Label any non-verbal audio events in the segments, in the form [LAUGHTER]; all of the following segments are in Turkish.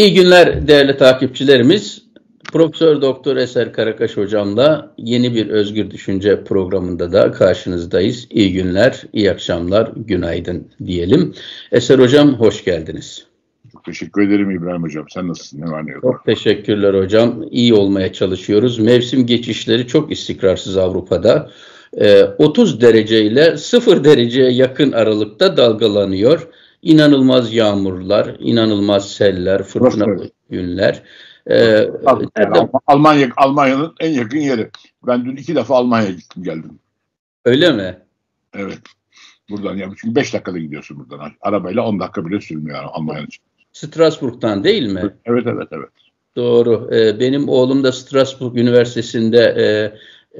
İyi günler değerli takipçilerimiz. Profesör Doktor Eser Karakaş hocamla yeni bir Özgür Düşünce programında da karşınızdayız. İyi günler, iyi akşamlar, günaydın diyelim. Eser hocam hoş geldiniz. Çok teşekkür ederim İbrahim hocam. Sen nasılsın? Ne var ne yok? Çok teşekkürler hocam. İyi olmaya çalışıyoruz. Mevsim geçişleri çok istikrarsız Avrupa'da. 30 ee, derece ile 0 dereceye yakın aralıkta dalgalanıyor. İnanılmaz yağmurlar, inanılmaz seller, fırtınalı günler. Ee, Almanya Almanya'nın en yakın yeri. Ben dün iki defa Almanya'ya gittim geldim. Öyle mi? Evet. Buradan ya çünkü 5 dakikada gidiyorsun buradan. Arabayla 10 dakika bile sürmüyor Almanya'nın. Strasbourg'dan değil mi? Evet evet evet. Doğru. Ee, benim oğlum da Strasbourg Üniversitesi'nde e,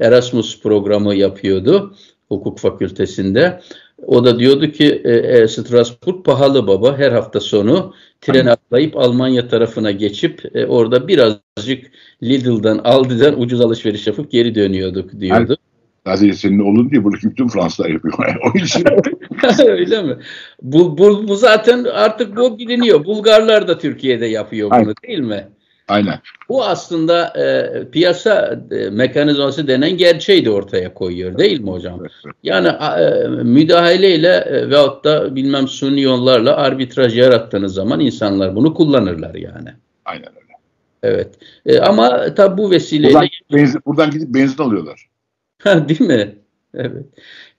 Erasmus programı yapıyordu. Hukuk fakültesinde. O da diyordu ki e, e, Strasbourg pahalı baba. Her hafta sonu tren atlayıp Almanya tarafına geçip e, orada birazcık Lidl'dan, Aldi'den ucuz alışveriş yapıp geri dönüyorduk diyordu. Sadece senin olun diye buradaki bütün Fransızlar yapıyor. [LAUGHS] o için. [LAUGHS] Öyle mi? Bu, bu, bu zaten artık bu biliniyor. Bulgarlar da Türkiye'de yapıyor bunu Aynen. değil mi? Aynen. Bu aslında e, piyasa e, mekanizması denen gerçeği de ortaya koyuyor değil mi hocam? Yani e, müdahaleyle e, veyahut da bilmem suni yollarla arbitraj yarattığınız zaman insanlar bunu kullanırlar yani. Aynen öyle. Evet. E, ama tabi bu vesileyle... Buradan, benzin, buradan gidip benzin alıyorlar. [LAUGHS] değil mi? Evet.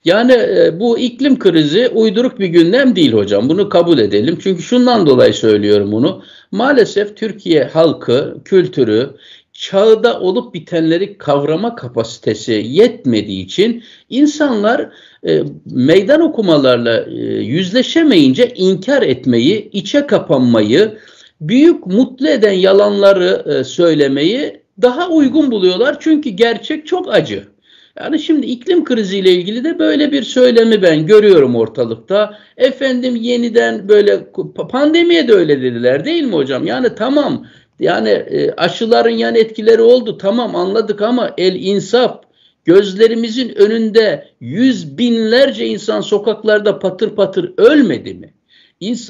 Yani e, bu iklim krizi uyduruk bir gündem değil hocam. Bunu kabul edelim. Çünkü şundan dolayı söylüyorum bunu. Maalesef Türkiye halkı, kültürü, çağda olup bitenleri kavrama kapasitesi yetmediği için insanlar e, meydan okumalarla e, yüzleşemeyince inkar etmeyi, içe kapanmayı, büyük mutlu eden yalanları e, söylemeyi daha uygun buluyorlar. Çünkü gerçek çok acı. Yani şimdi iklim kriziyle ilgili de böyle bir söylemi ben görüyorum ortalıkta. Efendim yeniden böyle pandemiye de öyle dediler değil mi hocam? Yani tamam yani e, aşıların yan etkileri oldu tamam anladık ama el insaf gözlerimizin önünde yüz binlerce insan sokaklarda patır patır ölmedi mi?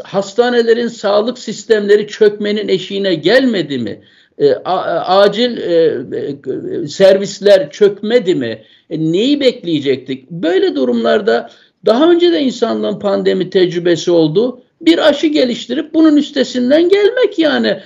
Hastanelerin sağlık sistemleri çökmenin eşiğine gelmedi mi? E, acil e, e, servisler çökmedi mi? E, neyi bekleyecektik? Böyle durumlarda daha önce de insanlığın pandemi tecrübesi oldu. Bir aşı geliştirip bunun üstesinden gelmek yani.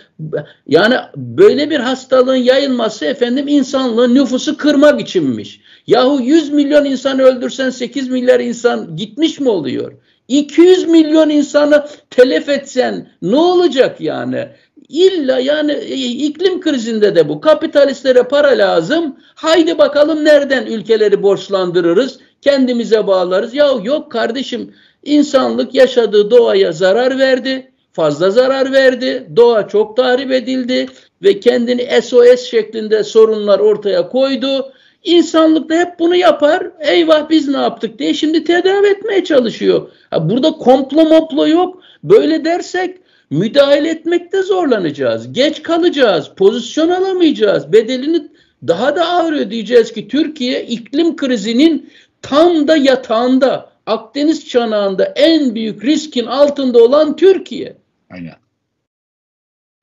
Yani böyle bir hastalığın yayılması efendim insanlığın nüfusu kırmak içinmiş. Yahu 100 milyon insan öldürsen 8 milyar insan gitmiş mi oluyor? 200 milyon insanı telef etsen ne olacak yani? İlla yani e, iklim krizinde de bu. Kapitalistlere para lazım. Haydi bakalım nereden ülkeleri borçlandırırız? Kendimize bağlarız. Ya yok kardeşim insanlık yaşadığı doğaya zarar verdi. Fazla zarar verdi. Doğa çok tahrip edildi ve kendini SOS şeklinde sorunlar ortaya koydu. İnsanlık da hep bunu yapar. Eyvah biz ne yaptık diye şimdi tedavi etmeye çalışıyor. Burada komplo moplo yok. Böyle dersek müdahale etmekte zorlanacağız. Geç kalacağız. Pozisyon alamayacağız. Bedelini daha da ağır ödeyeceğiz ki Türkiye iklim krizinin tam da yatağında Akdeniz çanağında en büyük riskin altında olan Türkiye. Aynen.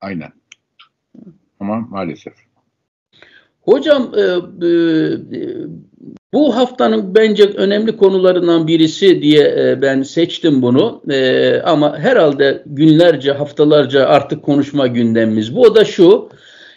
Aynen. Ama maalesef. Hocam e, e, bu haftanın bence önemli konularından birisi diye e, ben seçtim bunu. E, ama herhalde günlerce, haftalarca artık konuşma gündemimiz bu. O da şu.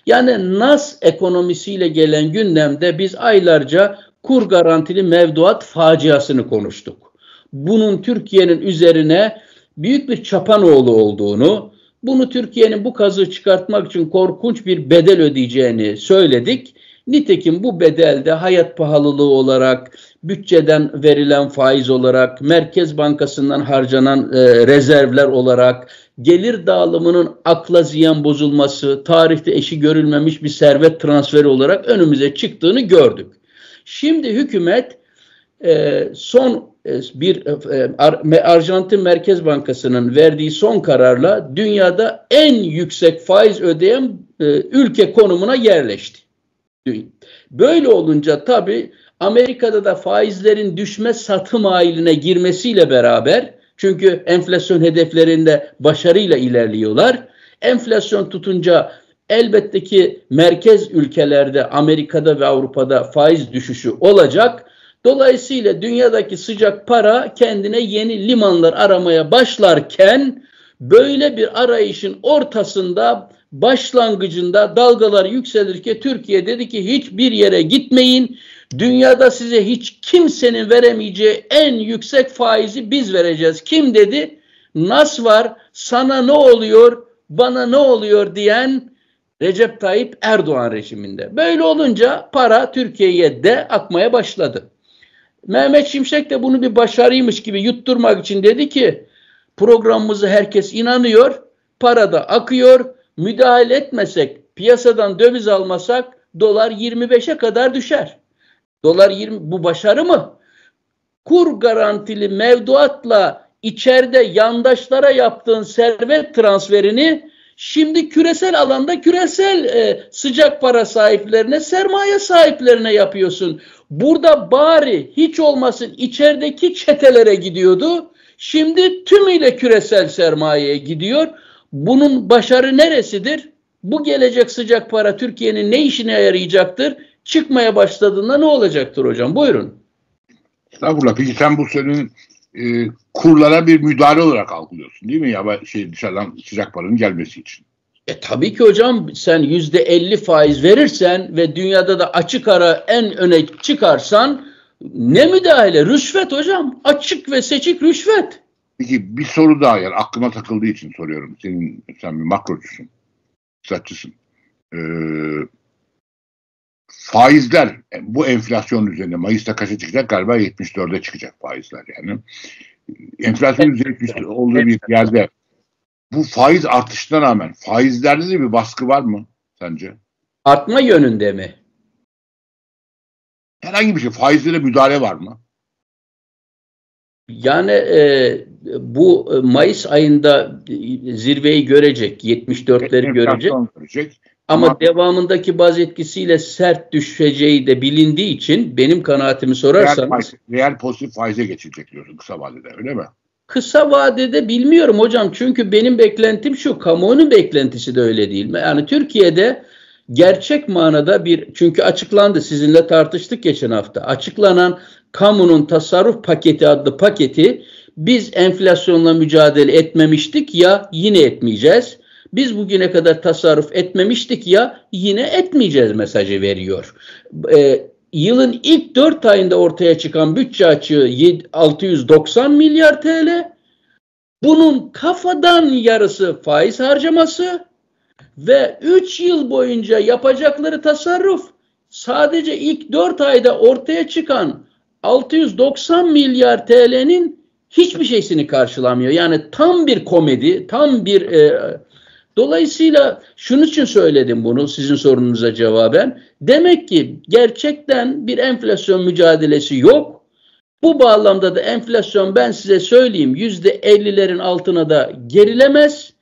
Yani NAS ekonomisiyle gelen gündemde biz aylarca kur garantili mevduat faciasını konuştuk. Bunun Türkiye'nin üzerine büyük bir çapanoğlu olduğunu, bunu Türkiye'nin bu kazı çıkartmak için korkunç bir bedel ödeyeceğini söyledik. Nitekim bu bedelde hayat pahalılığı olarak, bütçeden verilen faiz olarak, Merkez Bankası'ndan harcanan e, rezervler olarak, gelir dağılımının akla ziyan bozulması, tarihte eşi görülmemiş bir servet transferi olarak önümüze çıktığını gördük. Şimdi hükümet e, son e, bir e, Arjantin Merkez Bankası'nın verdiği son kararla dünyada en yüksek faiz ödeyen e, ülke konumuna yerleşti. Böyle olunca tabii Amerika'da da faizlerin düşme satım ailine girmesiyle beraber çünkü enflasyon hedeflerinde başarıyla ilerliyorlar. Enflasyon tutunca elbette ki merkez ülkelerde Amerika'da ve Avrupa'da faiz düşüşü olacak. Dolayısıyla dünyadaki sıcak para kendine yeni limanlar aramaya başlarken böyle bir arayışın ortasında başlangıcında dalgalar yükselirken Türkiye dedi ki hiçbir yere gitmeyin. Dünyada size hiç kimsenin veremeyeceği en yüksek faizi biz vereceğiz. Kim dedi? Nas var. Sana ne oluyor? Bana ne oluyor diyen Recep Tayyip Erdoğan rejiminde. Böyle olunca para Türkiye'ye de akmaya başladı. Mehmet Şimşek de bunu bir başarıymış gibi yutturmak için dedi ki programımızı herkes inanıyor, para da akıyor, müdahale etmesek, piyasadan döviz almasak dolar 25'e kadar düşer. Dolar 20 bu başarı mı? Kur garantili mevduatla içeride yandaşlara yaptığın servet transferini şimdi küresel alanda küresel e, sıcak para sahiplerine, sermaye sahiplerine yapıyorsun. Burada bari hiç olmasın içerideki çetelere gidiyordu. Şimdi tümüyle küresel sermayeye gidiyor. Bunun başarı neresidir? Bu gelecek sıcak para Türkiye'nin ne işine yarayacaktır? Çıkmaya başladığında ne olacaktır hocam? Buyurun. Estağfurullah. Peki sen bu senin e, kurlara bir müdahale olarak algılıyorsun değil mi? Ya şey dışarıdan sıcak paranın gelmesi için. E tabii ki hocam sen yüzde elli faiz verirsen ve dünyada da açık ara en öne çıkarsan ne müdahale? Rüşvet hocam. Açık ve seçik rüşvet. Peki bir soru daha yani aklıma takıldığı için soruyorum. Senin sen bir makrocusun, iktisatçısın. Ee, faizler bu enflasyon üzerinde Mayıs'ta kaça çıkacak? Galiba 74'e çıkacak faizler yani. Enflasyon üzerinde olduğu bir yerde bu faiz artışına rağmen faizlerde de bir baskı var mı sence? Artma yönünde mi? Herhangi bir şey faizlere müdahale var mı? Yani e, bu Mayıs ayında zirveyi görecek, 74'leri görecek. görecek. Ama, Ama devamındaki baz etkisiyle sert düşeceği de bilindiği için benim kanaatimi sorarsanız... Real, real pozitif faize geçilecek diyorsun kısa vadede öyle mi? Kısa vadede bilmiyorum hocam çünkü benim beklentim şu kamuoyunun beklentisi de öyle değil mi? Yani Türkiye'de gerçek manada bir çünkü açıklandı sizinle tartıştık geçen hafta açıklanan kamunun tasarruf paketi adlı paketi biz enflasyonla mücadele etmemiştik ya yine etmeyeceğiz. Biz bugüne kadar tasarruf etmemiştik ya yine etmeyeceğiz mesajı veriyor. Ee, yılın ilk 4 ayında ortaya çıkan bütçe açığı 690 milyar TL. Bunun kafadan yarısı faiz harcaması ve 3 yıl boyunca yapacakları tasarruf sadece ilk 4 ayda ortaya çıkan 690 milyar TL'nin hiçbir şeysini karşılamıyor. Yani tam bir komedi, tam bir e, dolayısıyla şunun için söyledim bunu sizin sorunuza cevaben. Demek ki gerçekten bir enflasyon mücadelesi yok. Bu bağlamda da enflasyon ben size söyleyeyim yüzde ellilerin altına da gerilemez.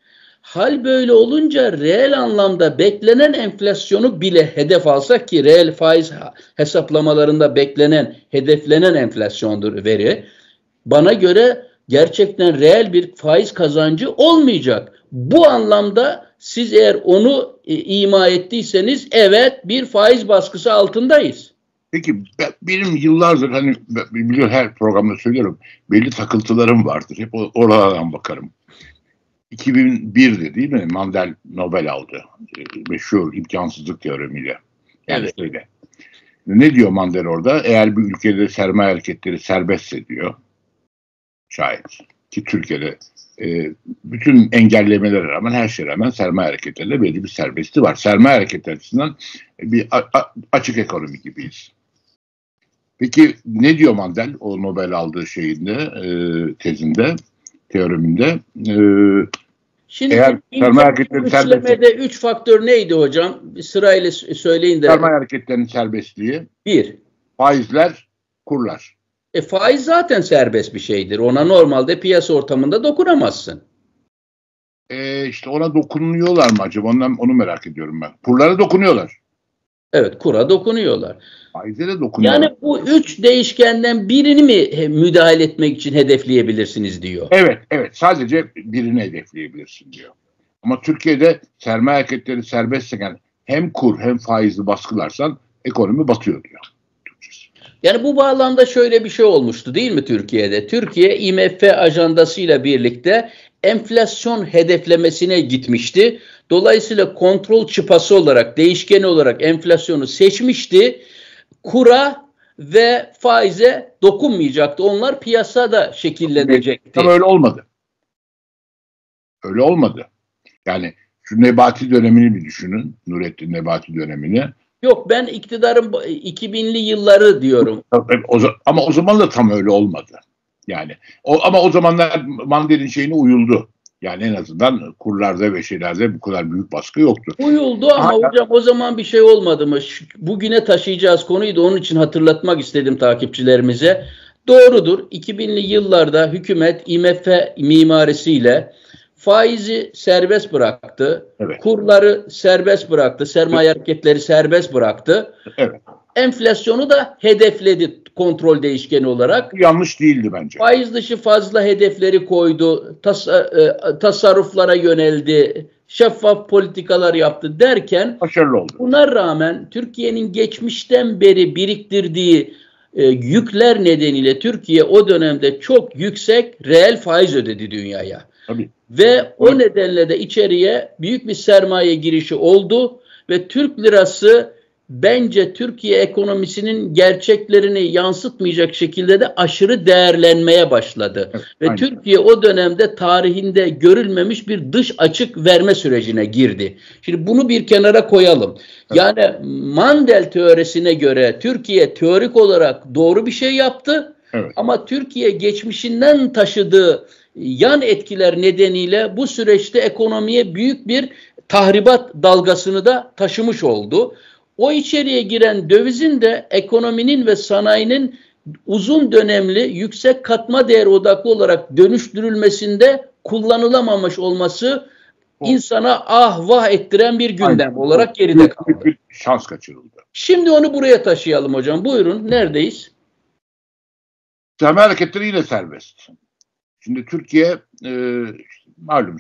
Hal böyle olunca reel anlamda beklenen enflasyonu bile hedef alsak ki reel faiz hesaplamalarında beklenen, hedeflenen enflasyondur veri. Bana göre gerçekten reel bir faiz kazancı olmayacak. Bu anlamda siz eğer onu e, ima ettiyseniz evet bir faiz baskısı altındayız. Peki benim yıllardır hani biliyor her programda söylüyorum belli takıntılarım vardır. Hep oralardan bakarım. 2001'de değil mi Mandel Nobel aldı. E, meşhur imkansızlık teoremiyle. Yani evet. Şeyde. Ne diyor Mandel orada? Eğer bir ülkede sermaye hareketleri serbestse diyor. Şayet. Ki Türkiye'de e, bütün engellemelere rağmen her şeye rağmen sermaye hareketlerinde belli bir serbestliği var. Sermaye hareketleri açısından bir a, a, açık ekonomi gibiyiz. Peki ne diyor Mandel o Nobel aldığı şeyinde e, tezinde? Teoreminde. E, Şimdi eğer sermaye hareketlerinin serbestliği. üç faktör neydi hocam? Bir sırayla söyleyin de. Sermaye hareketlerinin serbestliği. Bir. Faizler, kurlar. E faiz zaten serbest bir şeydir. Ona normalde piyasa ortamında dokunamazsın. E işte ona dokunuyorlar mı acaba? Ondan onu merak ediyorum ben. Kurlara dokunuyorlar. Evet kura dokunuyorlar. Faize de dokunuyorlar. Yani bu üç değişkenden birini mi müdahale etmek için hedefleyebilirsiniz diyor. Evet evet sadece birini hedefleyebilirsin diyor. Ama Türkiye'de sermaye hareketleri serbestseken hem kur hem faizi baskılarsan ekonomi batıyor diyor. Yani bu bağlamda şöyle bir şey olmuştu değil mi Türkiye'de? Türkiye IMF ajandasıyla birlikte enflasyon hedeflemesine gitmişti. Dolayısıyla kontrol çıpası olarak, değişken olarak enflasyonu seçmişti. Kura ve faize dokunmayacaktı. Onlar piyasada şekillenecekti. Ama öyle olmadı. Öyle olmadı. Yani şu Nebati dönemini bir düşünün. Nurettin Nebati dönemini. Yok ben iktidarın 2000'li yılları diyorum. Ama o zaman da tam öyle olmadı. Yani o, ama o zamanlar Mandel'in şeyine uyuldu. Yani en azından kurlarda ve şeylerde bu kadar büyük baskı yoktu. Uyuldu ama Hala, hocam o zaman bir şey olmadı mı? Bugüne taşıyacağız konuyu da onun için hatırlatmak istedim takipçilerimize. Doğrudur. 2000'li yıllarda hükümet IMF mimarisiyle faizi serbest bıraktı. Evet. Kurları serbest bıraktı. Sermaye evet. hareketleri serbest bıraktı. Evet. Enflasyonu da hedefledi kontrol değişkeni olarak. Yanlış değildi bence. Faiz dışı fazla hedefleri koydu. Tas, e, tasarruflara yöneldi. Şeffaf politikalar yaptı derken başarılı oldu. Buna rağmen Türkiye'nin geçmişten beri biriktirdiği e, yükler nedeniyle Türkiye o dönemde çok yüksek reel faiz ödedi dünyaya. Tabii. Ve o nedenle de içeriye büyük bir sermaye girişi oldu ve Türk lirası bence Türkiye ekonomisinin gerçeklerini yansıtmayacak şekilde de aşırı değerlenmeye başladı. Evet, Ve aynen. Türkiye o dönemde tarihinde görülmemiş bir dış açık verme sürecine girdi. Şimdi bunu bir kenara koyalım. Evet. Yani Mandel teorisine göre Türkiye teorik olarak doğru bir şey yaptı. Evet. Ama Türkiye geçmişinden taşıdığı yan etkiler nedeniyle bu süreçte ekonomiye büyük bir tahribat dalgasını da taşımış oldu. O içeriye giren dövizin de ekonominin ve sanayinin uzun dönemli yüksek katma değer odaklı olarak dönüştürülmesinde kullanılamamış olması insana ah vah ettiren bir gündem Aynen. olarak geride kaldı. Bir şans kaçırıldı. Şimdi onu buraya taşıyalım hocam. Buyurun neredeyiz? Sermaye hareketleri yine serbest. Şimdi Türkiye e, malum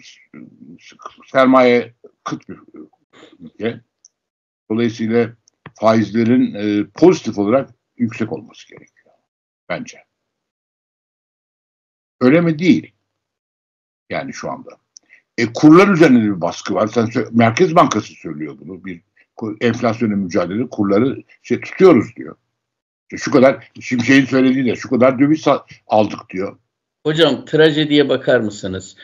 sermaye kıt bir ülke. Dolayısıyla faizlerin e, pozitif olarak yüksek olması gerekiyor. Bence. Öyle mi? Değil. Yani şu anda. E, kurlar üzerinde bir baskı var. Sen Merkez Bankası söylüyor bunu. Bir enflasyonla mücadele kurları şey tutuyoruz diyor. Şu kadar Şimşek'in söylediği de şu kadar döviz aldık diyor. Hocam trajediye bakar mısınız?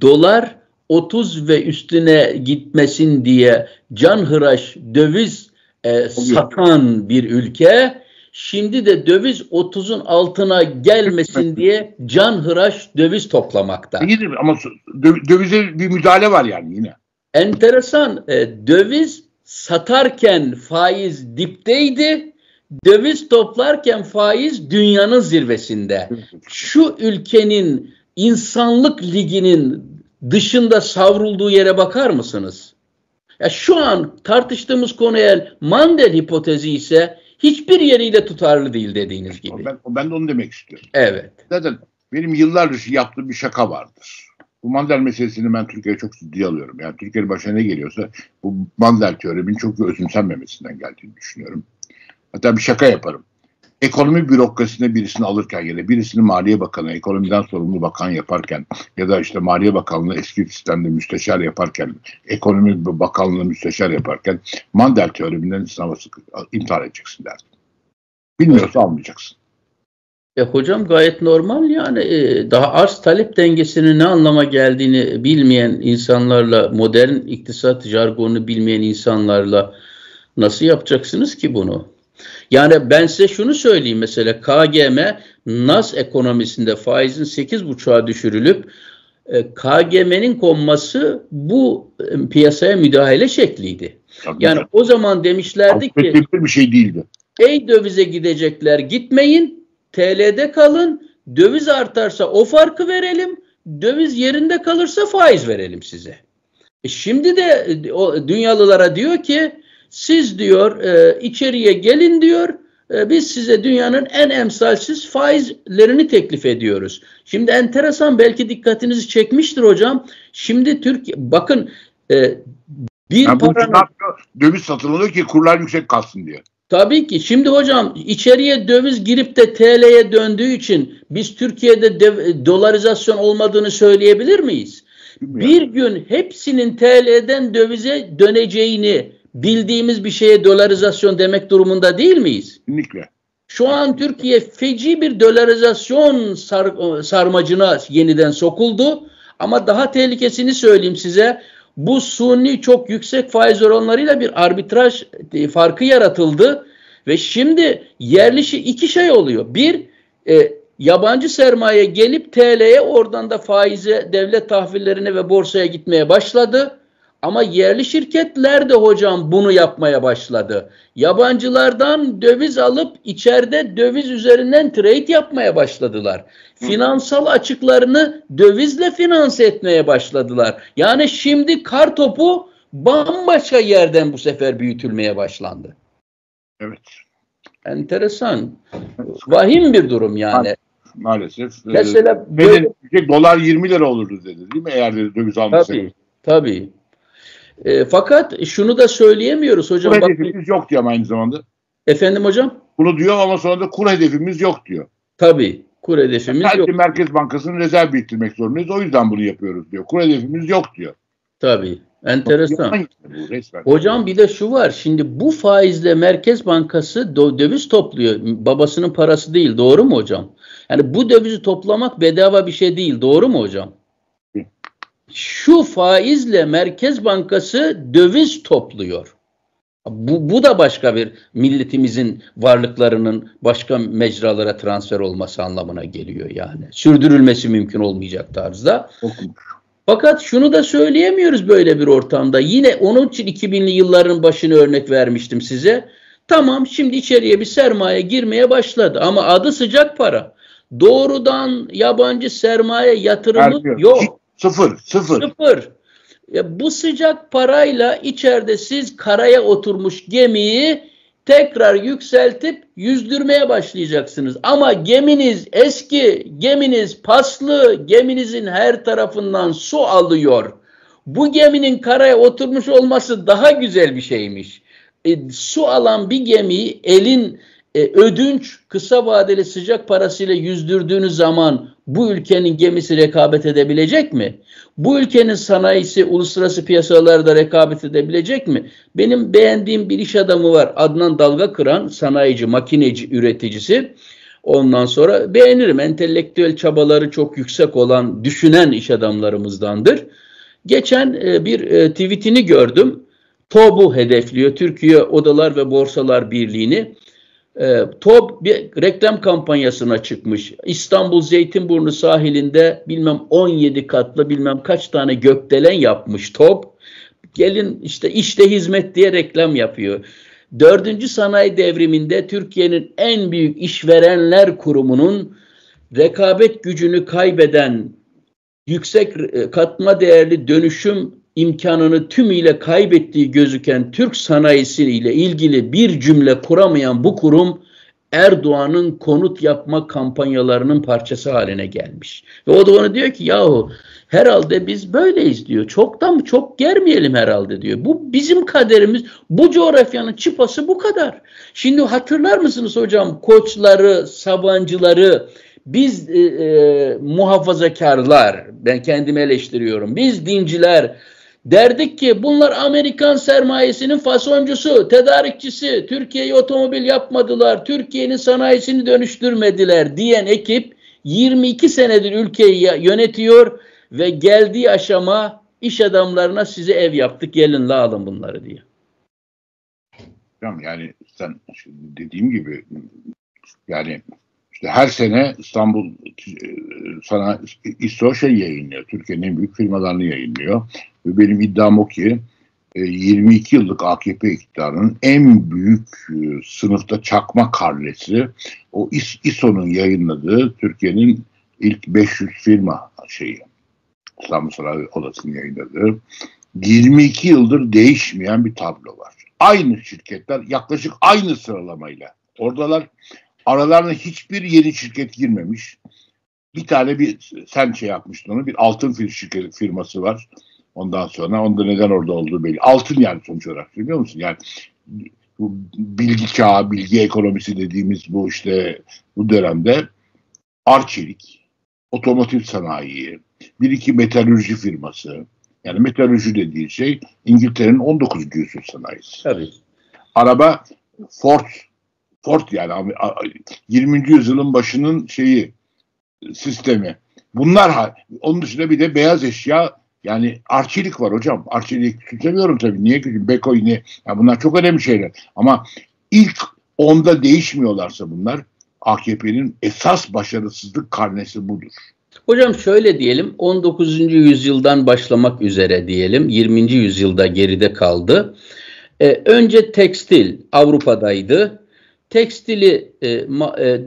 Dolar 30 ve üstüne gitmesin diye canhıraş döviz e, satan bir ülke şimdi de döviz 30'un altına gelmesin diye canhıraş döviz toplamakta. İyi ama dövize bir müdahale var yani yine. Enteresan. E, döviz satarken faiz dipteydi. Döviz toplarken faiz dünyanın zirvesinde. Şu ülkenin insanlık liginin dışında savrulduğu yere bakar mısınız? Ya şu an tartıştığımız konu eğer Mandel hipotezi ise hiçbir yeriyle tutarlı değil dediğiniz gibi. Ben, ben de onu demek istiyorum. Evet. Zaten benim yıllardır yaptığım bir şaka vardır. Bu Mandel meselesini ben Türkiye'ye çok ciddiye alıyorum. Yani Türkiye'nin başına ne geliyorsa bu Mandel teoreminin çok özümsenmemesinden geldiğini düşünüyorum. Hatta bir şaka yaparım ekonomi bürokrasisine birisini alırken ya da birisini Maliye Bakanı, ekonomiden sorumlu bakan yaparken ya da işte Maliye Bakanlığı eski sistemde müsteşar yaparken, ekonomi bakanlığı müsteşar yaparken Mandel teoreminden sınava intihar edeceksin derdim. Bilmiyorsa almayacaksın. E hocam gayet normal yani e, daha arz talep dengesinin ne anlama geldiğini bilmeyen insanlarla modern iktisat jargonunu bilmeyen insanlarla nasıl yapacaksınız ki bunu? Yani ben size şunu söyleyeyim mesela KGM NAS ekonomisinde faizin 8,5'a düşürülüp e, KGM'nin konması bu e, piyasaya müdahale şekliydi. Tabii yani o zaman demişlerdi ki bir şey değildi. Ey dövize gidecekler gitmeyin TL'de kalın döviz artarsa o farkı verelim döviz yerinde kalırsa faiz verelim size. E şimdi de o dünyalılara diyor ki siz diyor e, içeriye gelin diyor e, biz size dünyanın en emsalsiz faizlerini teklif ediyoruz. Şimdi enteresan belki dikkatinizi çekmiştir hocam. Şimdi Türkiye bakın e, bir yani paranın... Döviz satılıyor ki kurlar yüksek kalsın diye. Tabii ki. Şimdi hocam içeriye döviz girip de TL'ye döndüğü için biz Türkiye'de dev, dolarizasyon olmadığını söyleyebilir miyiz? Bir gün hepsinin TL'den dövize döneceğini bildiğimiz bir şeye dolarizasyon demek durumunda değil miyiz? Kesinlikle. Şu an Türkiye feci bir dolarizasyon sar, sarmacına yeniden sokuldu. Ama daha tehlikesini söyleyeyim size. Bu suni çok yüksek faiz oranlarıyla bir arbitraj e, farkı yaratıldı. Ve şimdi yerlişi iki şey oluyor. Bir, e, yabancı sermaye gelip TL'ye oradan da faize, devlet tahvillerine ve borsaya gitmeye başladı. Ama yerli şirketler de hocam bunu yapmaya başladı. Yabancılardan döviz alıp içeride döviz üzerinden trade yapmaya başladılar. Finansal açıklarını dövizle finanse etmeye başladılar. Yani şimdi kar topu bambaşka yerden bu sefer büyütülmeye başlandı. Evet. Enteresan. Vahim bir durum yani. Maalesef. Mesela böyle, dolar 20 lira olurdu dedi değil mi eğer dedi döviz almasaydı? Tabii. Tabii. E, fakat şunu da söyleyemiyoruz hocam. Kur hedefimiz bak, yok diyor aynı zamanda. Efendim hocam? Bunu diyor ama sonra da kur hedefimiz yok diyor. Tabii. Kur hedefimiz Belki yok. Merkez Bankası'nın rezerv biriktirmek zorundayız. O yüzden bunu yapıyoruz diyor. Kur hedefimiz yok diyor. Tabii. Enteresan. Hocam bir de şu var. Şimdi bu faizle Merkez Bankası döviz topluyor. Babasının parası değil. Doğru mu hocam? Yani bu dövizi toplamak bedava bir şey değil. Doğru mu hocam? Şu faizle Merkez Bankası döviz topluyor. Bu, bu da başka bir milletimizin varlıklarının başka mecralara transfer olması anlamına geliyor yani. Sürdürülmesi mümkün olmayacak tarzda. Fakat şunu da söyleyemiyoruz böyle bir ortamda. Yine onun için 2000'li yılların başını örnek vermiştim size. Tamam şimdi içeriye bir sermaye girmeye başladı ama adı sıcak para. Doğrudan yabancı sermaye yatırımı yok. Sıfır, sıfır. Sıfır. Ya bu sıcak parayla içeride siz karaya oturmuş gemiyi tekrar yükseltip yüzdürmeye başlayacaksınız. Ama geminiz eski, geminiz paslı, geminizin her tarafından su alıyor. Bu geminin karaya oturmuş olması daha güzel bir şeymiş. E, su alan bir gemiyi elin e, ödünç kısa vadeli sıcak parasıyla yüzdürdüğünüz zaman bu ülkenin gemisi rekabet edebilecek mi? Bu ülkenin sanayisi uluslararası piyasalarda rekabet edebilecek mi? Benim beğendiğim bir iş adamı var. Adnan Dalga Kıran, sanayici, makineci, üreticisi. Ondan sonra beğenirim. Entelektüel çabaları çok yüksek olan, düşünen iş adamlarımızdandır. Geçen e, bir e, tweetini gördüm. TOB'u hedefliyor. Türkiye Odalar ve Borsalar Birliği'ni e, TOB bir reklam kampanyasına çıkmış. İstanbul Zeytinburnu sahilinde bilmem 17 katlı bilmem kaç tane gökdelen yapmış TOB. Gelin işte işte hizmet diye reklam yapıyor. Dördüncü sanayi devriminde Türkiye'nin en büyük işverenler kurumunun rekabet gücünü kaybeden yüksek e, katma değerli dönüşüm imkanını tümüyle kaybettiği gözüken Türk sanayisiyle ilgili bir cümle kuramayan bu kurum Erdoğan'ın konut yapma kampanyalarının parçası haline gelmiş. Ve o da ona diyor ki yahu herhalde biz böyleyiz diyor. Çoktan çok germeyelim herhalde diyor. Bu bizim kaderimiz. Bu coğrafyanın çıpası bu kadar. Şimdi hatırlar mısınız hocam koçları, sabancıları, biz e, e, muhafazakarlar, ben kendimi eleştiriyorum. Biz dinciler, Derdik ki bunlar Amerikan sermayesinin fasoncusu, tedarikçisi, Türkiye'ye otomobil yapmadılar, Türkiye'nin sanayisini dönüştürmediler. diyen ekip 22 senedir ülkeyi yönetiyor ve geldiği aşama iş adamlarına size ev yaptık gelin la alın bunları. diye. Yani sen dediğim gibi yani işte her sene İstanbul e, sana İSO şey yayınlıyor. Türkiye'nin en büyük firmalarını yayınlıyor. Ve benim iddiam o ki 22 e, yıllık AKP iktidarının en büyük e, sınıfta çakma karlesi o İSO'nun yayınladığı Türkiye'nin ilk 500 firma şeyi İstanbul Sanayi Odası'nın yayınladığı 22 yıldır değişmeyen bir tablo var. Aynı şirketler yaklaşık aynı sıralamayla Oradalar aralarına hiçbir yeni şirket girmemiş. Bir tane bir sen şey yapmıştın onu bir altın fil şirket firması var. Ondan sonra onda neden orada olduğu belli. Altın yani sonuç olarak biliyor musun? Yani bu bilgi çağı, bilgi ekonomisi dediğimiz bu işte bu dönemde Arçelik, otomotiv sanayi, bir iki metalürji firması, yani metalürji dediği şey İngiltere'nin 19. yüzyıl sanayisi. Tabii. Araba Ford, Ford yani 20. yüzyılın başının şeyi sistemi. Bunlar onun dışında bir de beyaz eşya yani arçelik var hocam. Arçelik küçümsemiyorum tabii. Niye küçüm? Beko yine. Yani bunlar çok önemli şeyler. Ama ilk onda değişmiyorlarsa bunlar AKP'nin esas başarısızlık karnesi budur. Hocam şöyle diyelim 19. yüzyıldan başlamak üzere diyelim 20. yüzyılda geride kaldı. Ee, önce tekstil Avrupa'daydı. Tekstili e, ma, e,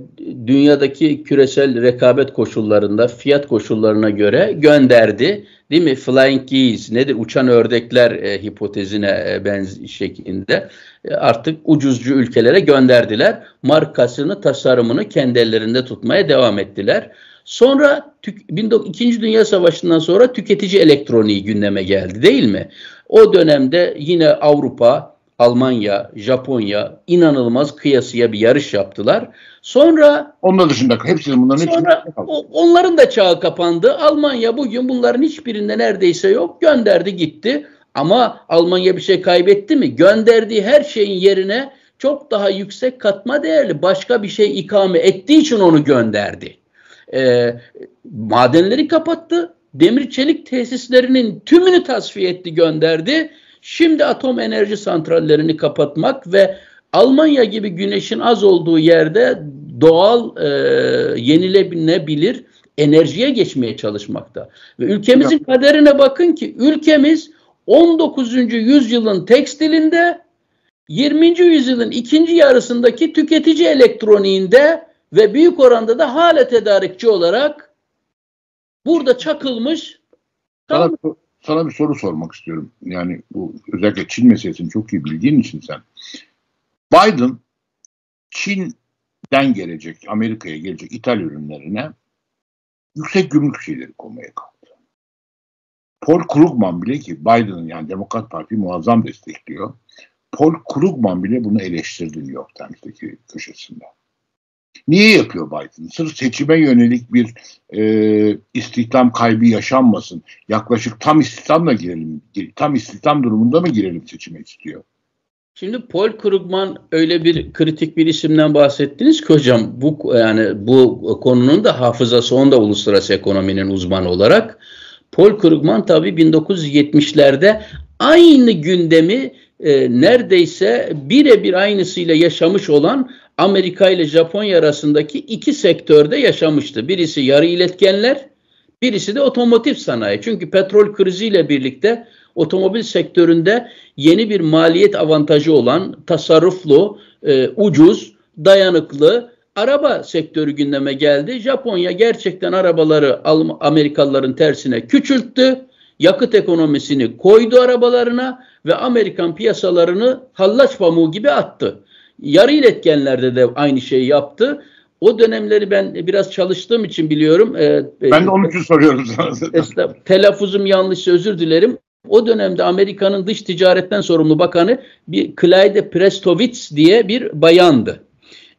dünyadaki küresel rekabet koşullarında fiyat koşullarına göre gönderdi. Değil mi? Flying geese nedir? Uçan ördekler e, hipotezine e, benz şeklinde e, artık ucuzcu ülkelere gönderdiler. Markasını, tasarımını kendi ellerinde tutmaya devam ettiler. Sonra İkinci Dünya Savaşı'ndan sonra tüketici elektroniği gündeme geldi değil mi? O dönemde yine Avrupa, Almanya, Japonya inanılmaz kıyasıya bir yarış yaptılar. Sonra onun dışında hepsinin bunların sonra o, onların da çağı kapandı. Almanya bugün bunların hiçbirinde neredeyse yok. Gönderdi gitti. Ama Almanya bir şey kaybetti mi? Gönderdiği her şeyin yerine çok daha yüksek katma değerli başka bir şey ikame ettiği için onu gönderdi. Ee, madenleri kapattı. Demir çelik tesislerinin tümünü tasfiye etti gönderdi. Şimdi atom enerji santrallerini kapatmak ve Almanya gibi güneşin az olduğu yerde doğal e, yenilebilir enerjiye geçmeye çalışmakta. Ve ülkemizin ya. kaderine bakın ki ülkemiz 19. yüzyılın tekstilinde 20. yüzyılın ikinci yarısındaki tüketici elektroniğinde ve büyük oranda da hale tedarikçi olarak burada çakılmış. Sana, sana bir soru sormak istiyorum. Yani bu özellikle Çin meselesini çok iyi bildiğin için sen. Biden Çin'den gelecek, Amerika'ya gelecek ithal ürünlerine yüksek gümrük şeyleri koymaya kalktı. Paul Krugman bile ki Biden'ın yani Demokrat Parti muazzam destekliyor. Paul Krugman bile bunu eleştirdi New York Times'teki köşesinde. Niye yapıyor Biden? Sırf seçime yönelik bir e, istihdam kaybı yaşanmasın. Yaklaşık tam istihdamla girelim, tam istihdam durumunda mı girelim seçime istiyor? Şimdi Paul Krugman öyle bir kritik bir isimden bahsettiniz ki hocam bu yani bu konunun da hafızası onda uluslararası ekonominin uzmanı olarak. Paul Krugman tabii 1970'lerde aynı gündemi e, neredeyse birebir aynısıyla yaşamış olan Amerika ile Japonya arasındaki iki sektörde yaşamıştı. Birisi yarı iletkenler, birisi de otomotiv sanayi. Çünkü petrol kriziyle birlikte otomobil sektöründe yeni bir maliyet avantajı olan tasarruflu, e, ucuz, dayanıklı araba sektörü gündeme geldi. Japonya gerçekten arabaları Amerikalıların tersine küçülttü. Yakıt ekonomisini koydu arabalarına ve Amerikan piyasalarını hallaç pamuğu gibi attı. Yarı iletkenlerde de aynı şeyi yaptı. O dönemleri ben biraz çalıştığım için biliyorum. E, ben de onun için soruyorum sana. Telaffuzum yanlış özür dilerim. O dönemde Amerika'nın dış ticaretten sorumlu bakanı bir Clyde Prestovitz diye bir bayandı.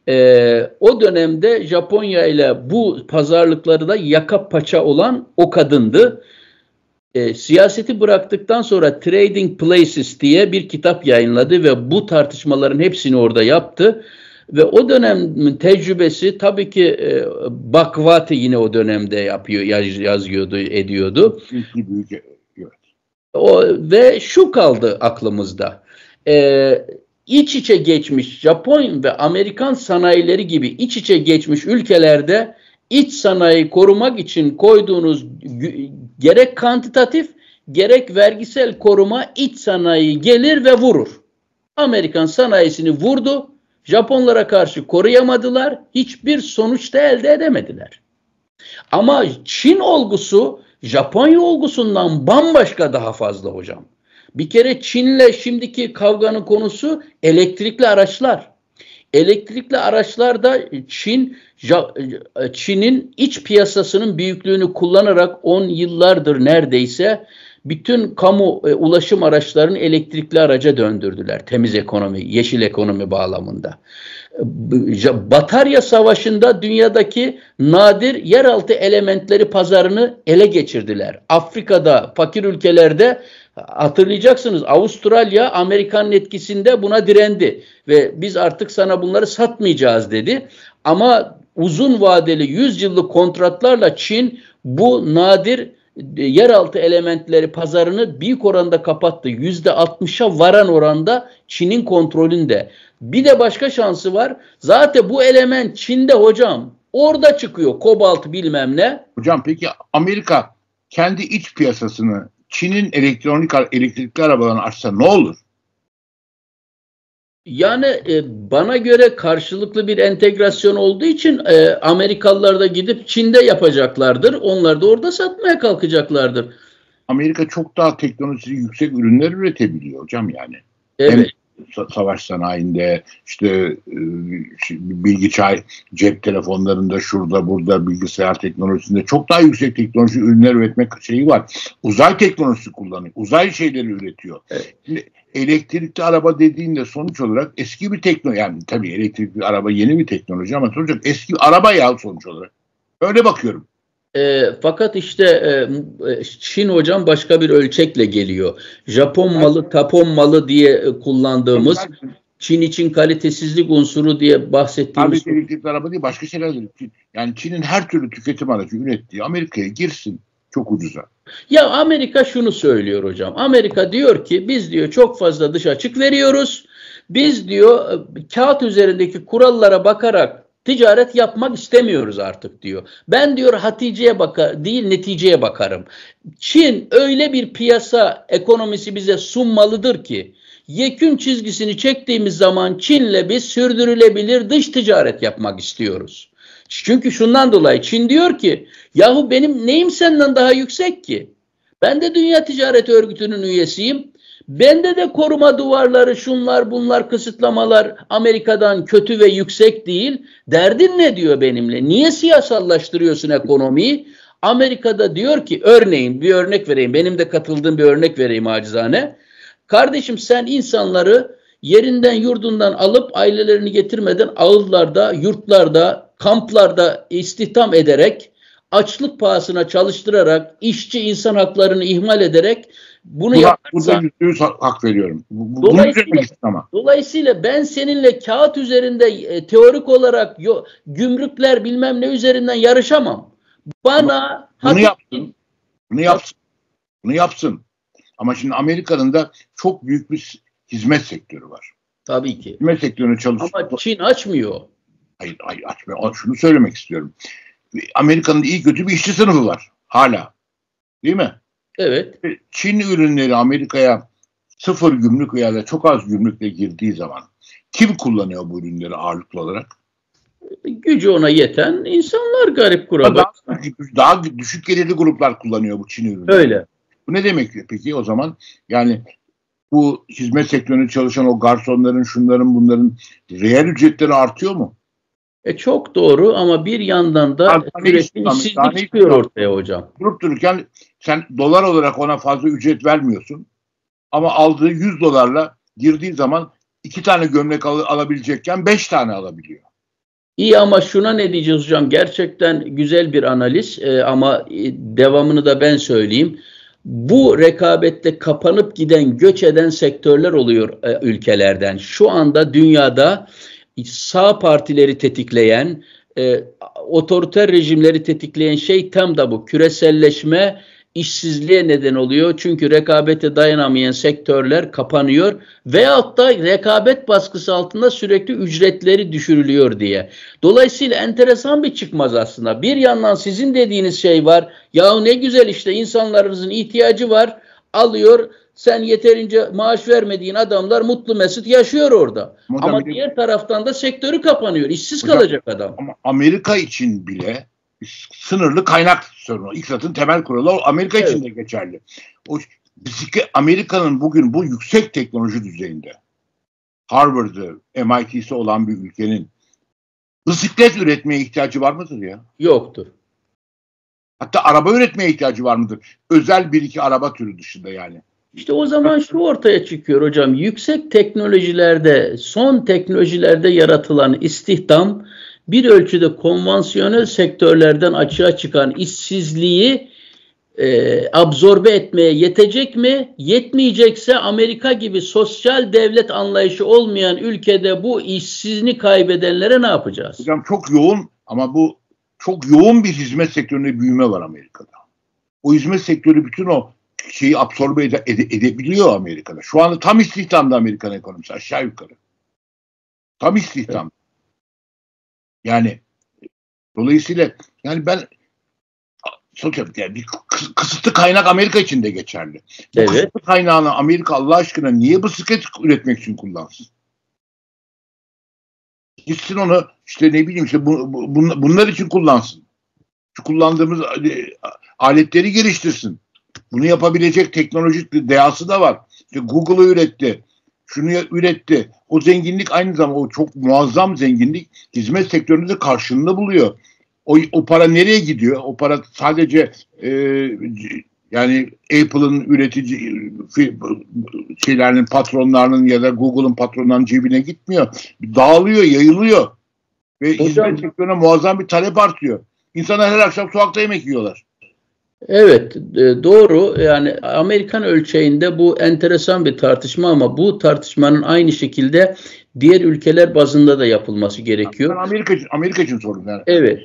Ee, o dönemde Japonya ile bu pazarlıkları da yaka paça olan o kadındı. Ee, siyaseti bıraktıktan sonra Trading Places diye bir kitap yayınladı ve bu tartışmaların hepsini orada yaptı. Ve o dönemin tecrübesi tabii ki e, Bakvati yine o dönemde yapıyor, yaz, yazıyordu, ediyordu. O, ve şu kaldı aklımızda. Ee, iç içe geçmiş Japon ve Amerikan sanayileri gibi iç içe geçmiş ülkelerde iç sanayi korumak için koyduğunuz gerek kantitatif gerek vergisel koruma iç sanayi gelir ve vurur. Amerikan sanayisini vurdu. Japonlara karşı koruyamadılar. Hiçbir sonuç da elde edemediler. Ama Çin olgusu Japonya olgusundan bambaşka daha fazla hocam. Bir kere Çin'le şimdiki kavganın konusu elektrikli araçlar. Elektrikli araçlarda Çin Çin'in iç piyasasının büyüklüğünü kullanarak 10 yıllardır neredeyse bütün kamu e, ulaşım araçlarını elektrikli araca döndürdüler. Temiz ekonomi, yeşil ekonomi bağlamında. Batarya Savaşı'nda dünyadaki nadir yeraltı elementleri pazarını ele geçirdiler. Afrika'da, fakir ülkelerde hatırlayacaksınız Avustralya Amerika'nın etkisinde buna direndi ve biz artık sana bunları satmayacağız dedi. Ama uzun vadeli 100 yıllık kontratlarla Çin bu nadir yeraltı elementleri pazarını büyük oranda kapattı. Yüzde 60'a varan oranda Çin'in kontrolünde. Bir de başka şansı var. Zaten bu element Çin'de hocam. Orada çıkıyor kobalt bilmem ne. Hocam peki Amerika kendi iç piyasasını Çin'in elektronik elektrikli arabalarını açsa ne olur? Yani e, bana göre karşılıklı bir entegrasyon olduğu için e, Amerikalılar da gidip Çin'de yapacaklardır. Onlar da orada satmaya kalkacaklardır. Amerika çok daha teknolojisi yüksek ürünler üretebiliyor hocam yani. Evet. Hem savaş sanayinde işte e, bilgi çay cep telefonlarında şurada burada bilgisayar teknolojisinde çok daha yüksek teknoloji ürünler üretmek şeyi var. Uzay teknolojisi kullanıyor. Uzay şeyleri üretiyor. Evet. Elektrikli araba dediğinde sonuç olarak eski bir teknoloji yani tabii elektrikli araba yeni bir teknoloji ama sonuç olarak eski araba ya sonuç olarak. Öyle bakıyorum. E, fakat işte e, e, Çin hocam başka bir ölçekle geliyor. Japon malı, Tapon malı diye e, kullandığımız Çin için kalitesizlik unsuru diye bahsettiğimiz. Elektrikli araba değil başka şeyler değil. Yani Çin'in her türlü tüketim aracı ürettiği Amerika'ya girsin çok ucuza. Ya Amerika şunu söylüyor hocam. Amerika diyor ki biz diyor çok fazla dış açık veriyoruz. Biz diyor kağıt üzerindeki kurallara bakarak ticaret yapmak istemiyoruz artık diyor. Ben diyor Hatice'ye bakar değil neticeye bakarım. Çin öyle bir piyasa ekonomisi bize sunmalıdır ki yekün çizgisini çektiğimiz zaman Çin'le biz sürdürülebilir dış ticaret yapmak istiyoruz. Çünkü şundan dolayı Çin diyor ki yahu benim neyim senden daha yüksek ki? Ben de Dünya Ticaret Örgütü'nün üyesiyim. Bende de koruma duvarları, şunlar, bunlar, kısıtlamalar Amerika'dan kötü ve yüksek değil. Derdin ne diyor benimle? Niye siyasallaştırıyorsun ekonomiyi? Amerika'da diyor ki örneğin bir örnek vereyim. Benim de katıldığım bir örnek vereyim acizane. Kardeşim sen insanları yerinden yurdundan alıp ailelerini getirmeden ağıllarda, yurtlarda, kamplarda istihdam ederek açlık pahasına çalıştırarak, işçi insan haklarını ihmal ederek bunu Buna, yaparsa, burada hak veriyorum. Bu, dolayısıyla, ama. dolayısıyla ben seninle kağıt üzerinde e, teorik olarak yo, gümrükler bilmem ne üzerinden yarışamam. Bana bunu, bunu yapsın. Bunu yapsın. Bunu yapsın. Ama şimdi Amerika'nın da çok büyük bir hizmet sektörü var. Tabii ki. Hizmet sektörünü çalışıyor. Ama Çin açmıyor. Hayır, hayır açmıyor. Şunu söylemek istiyorum. Amerika'nın iyi kötü bir işçi sınıfı var. Hala. Değil mi? Evet. Çin ürünleri Amerika'ya sıfır gümrük veya da çok az gümrükle girdiği zaman kim kullanıyor bu ürünleri ağırlıklı olarak? Gücü ona yeten insanlar garip grubu. Daha, daha düşük gelirli gruplar kullanıyor bu Çin ürünleri. Öyle. Bu ne demek peki o zaman? Yani bu hizmet sektöründe çalışan o garsonların, şunların, bunların reel ücretleri artıyor mu? E çok doğru ama bir yandan da sürekli işsizlik çıkıyor ortaya hocam. Durup dururken sen dolar olarak ona fazla ücret vermiyorsun. Ama aldığı 100 dolarla girdiği zaman iki tane gömlek al alabilecekken beş tane alabiliyor. İyi ama şuna ne diyeceğiz hocam? Gerçekten güzel bir analiz ee, ama e, devamını da ben söyleyeyim. Bu rekabette kapanıp giden, göç eden sektörler oluyor e, ülkelerden. Şu anda dünyada sağ partileri tetikleyen, e, otoriter rejimleri tetikleyen şey tam da bu. Küreselleşme işsizliğe neden oluyor. Çünkü rekabete dayanamayan sektörler kapanıyor veyahut da rekabet baskısı altında sürekli ücretleri düşürülüyor diye. Dolayısıyla enteresan bir çıkmaz aslında. Bir yandan sizin dediğiniz şey var. Yahu ne güzel işte insanlarımızın ihtiyacı var. Alıyor sen yeterince maaş vermediğin adamlar mutlu mesut yaşıyor orada. Hocam, ama diğer taraftan da sektörü kapanıyor. İşsiz hocam, kalacak adam. Ama Amerika için bile sınırlı kaynak sorunu. İktisatın temel kuralı Amerika evet. için de geçerli. O Amerika'nın bugün bu yüksek teknoloji düzeyinde Harvard'ı, MIT'si olan bir ülkenin bisiklet üretmeye ihtiyacı var mıdır ya? Yoktur. Hatta araba üretmeye ihtiyacı var mıdır? Özel bir iki araba türü dışında yani. İşte o zaman şu ortaya çıkıyor hocam. Yüksek teknolojilerde, son teknolojilerde yaratılan istihdam bir ölçüde konvansiyonel sektörlerden açığa çıkan işsizliği e, absorbe etmeye yetecek mi? Yetmeyecekse Amerika gibi sosyal devlet anlayışı olmayan ülkede bu işsizliğini kaybedenlere ne yapacağız? Hocam çok yoğun ama bu çok yoğun bir hizmet sektöründe büyüme var Amerika'da. O hizmet sektörü bütün o şeyi absorbe ede, ede, edebiliyor Amerika'da. Şu anda tam istihdamda Amerikan ekonomisi aşağı yukarı. Tam istihdam. Yani dolayısıyla yani ben sonuçta yani bir kısıtlı kaynak Amerika için de geçerli. Bu evet. kısıtlı kaynağını Amerika Allah aşkına niye bisiklet üretmek için kullansın? Gitsin onu işte ne bileyim işte bu, bu, bunlar için kullansın. Şu kullandığımız aletleri geliştirsin. Bunu yapabilecek teknolojik dehası da var. İşte Google'ı üretti. Şunu üretti. O zenginlik aynı zamanda o çok muazzam zenginlik hizmet sektöründe karşılığını buluyor. O, o para nereye gidiyor? O para sadece e, yani Apple'ın üretici şeylerinin patronlarının ya da Google'ın patronlarının cebine gitmiyor. Dağılıyor, yayılıyor. Ve Hocam, hizmet sektörüne muazzam bir talep artıyor. İnsanlar her akşam sokakta yemek yiyorlar. Evet e, doğru yani Amerikan ölçeğinde bu enteresan bir tartışma ama bu tartışmanın aynı şekilde diğer ülkeler bazında da yapılması gerekiyor. Ben Amerika için, Amerika için sordum yani. Evet.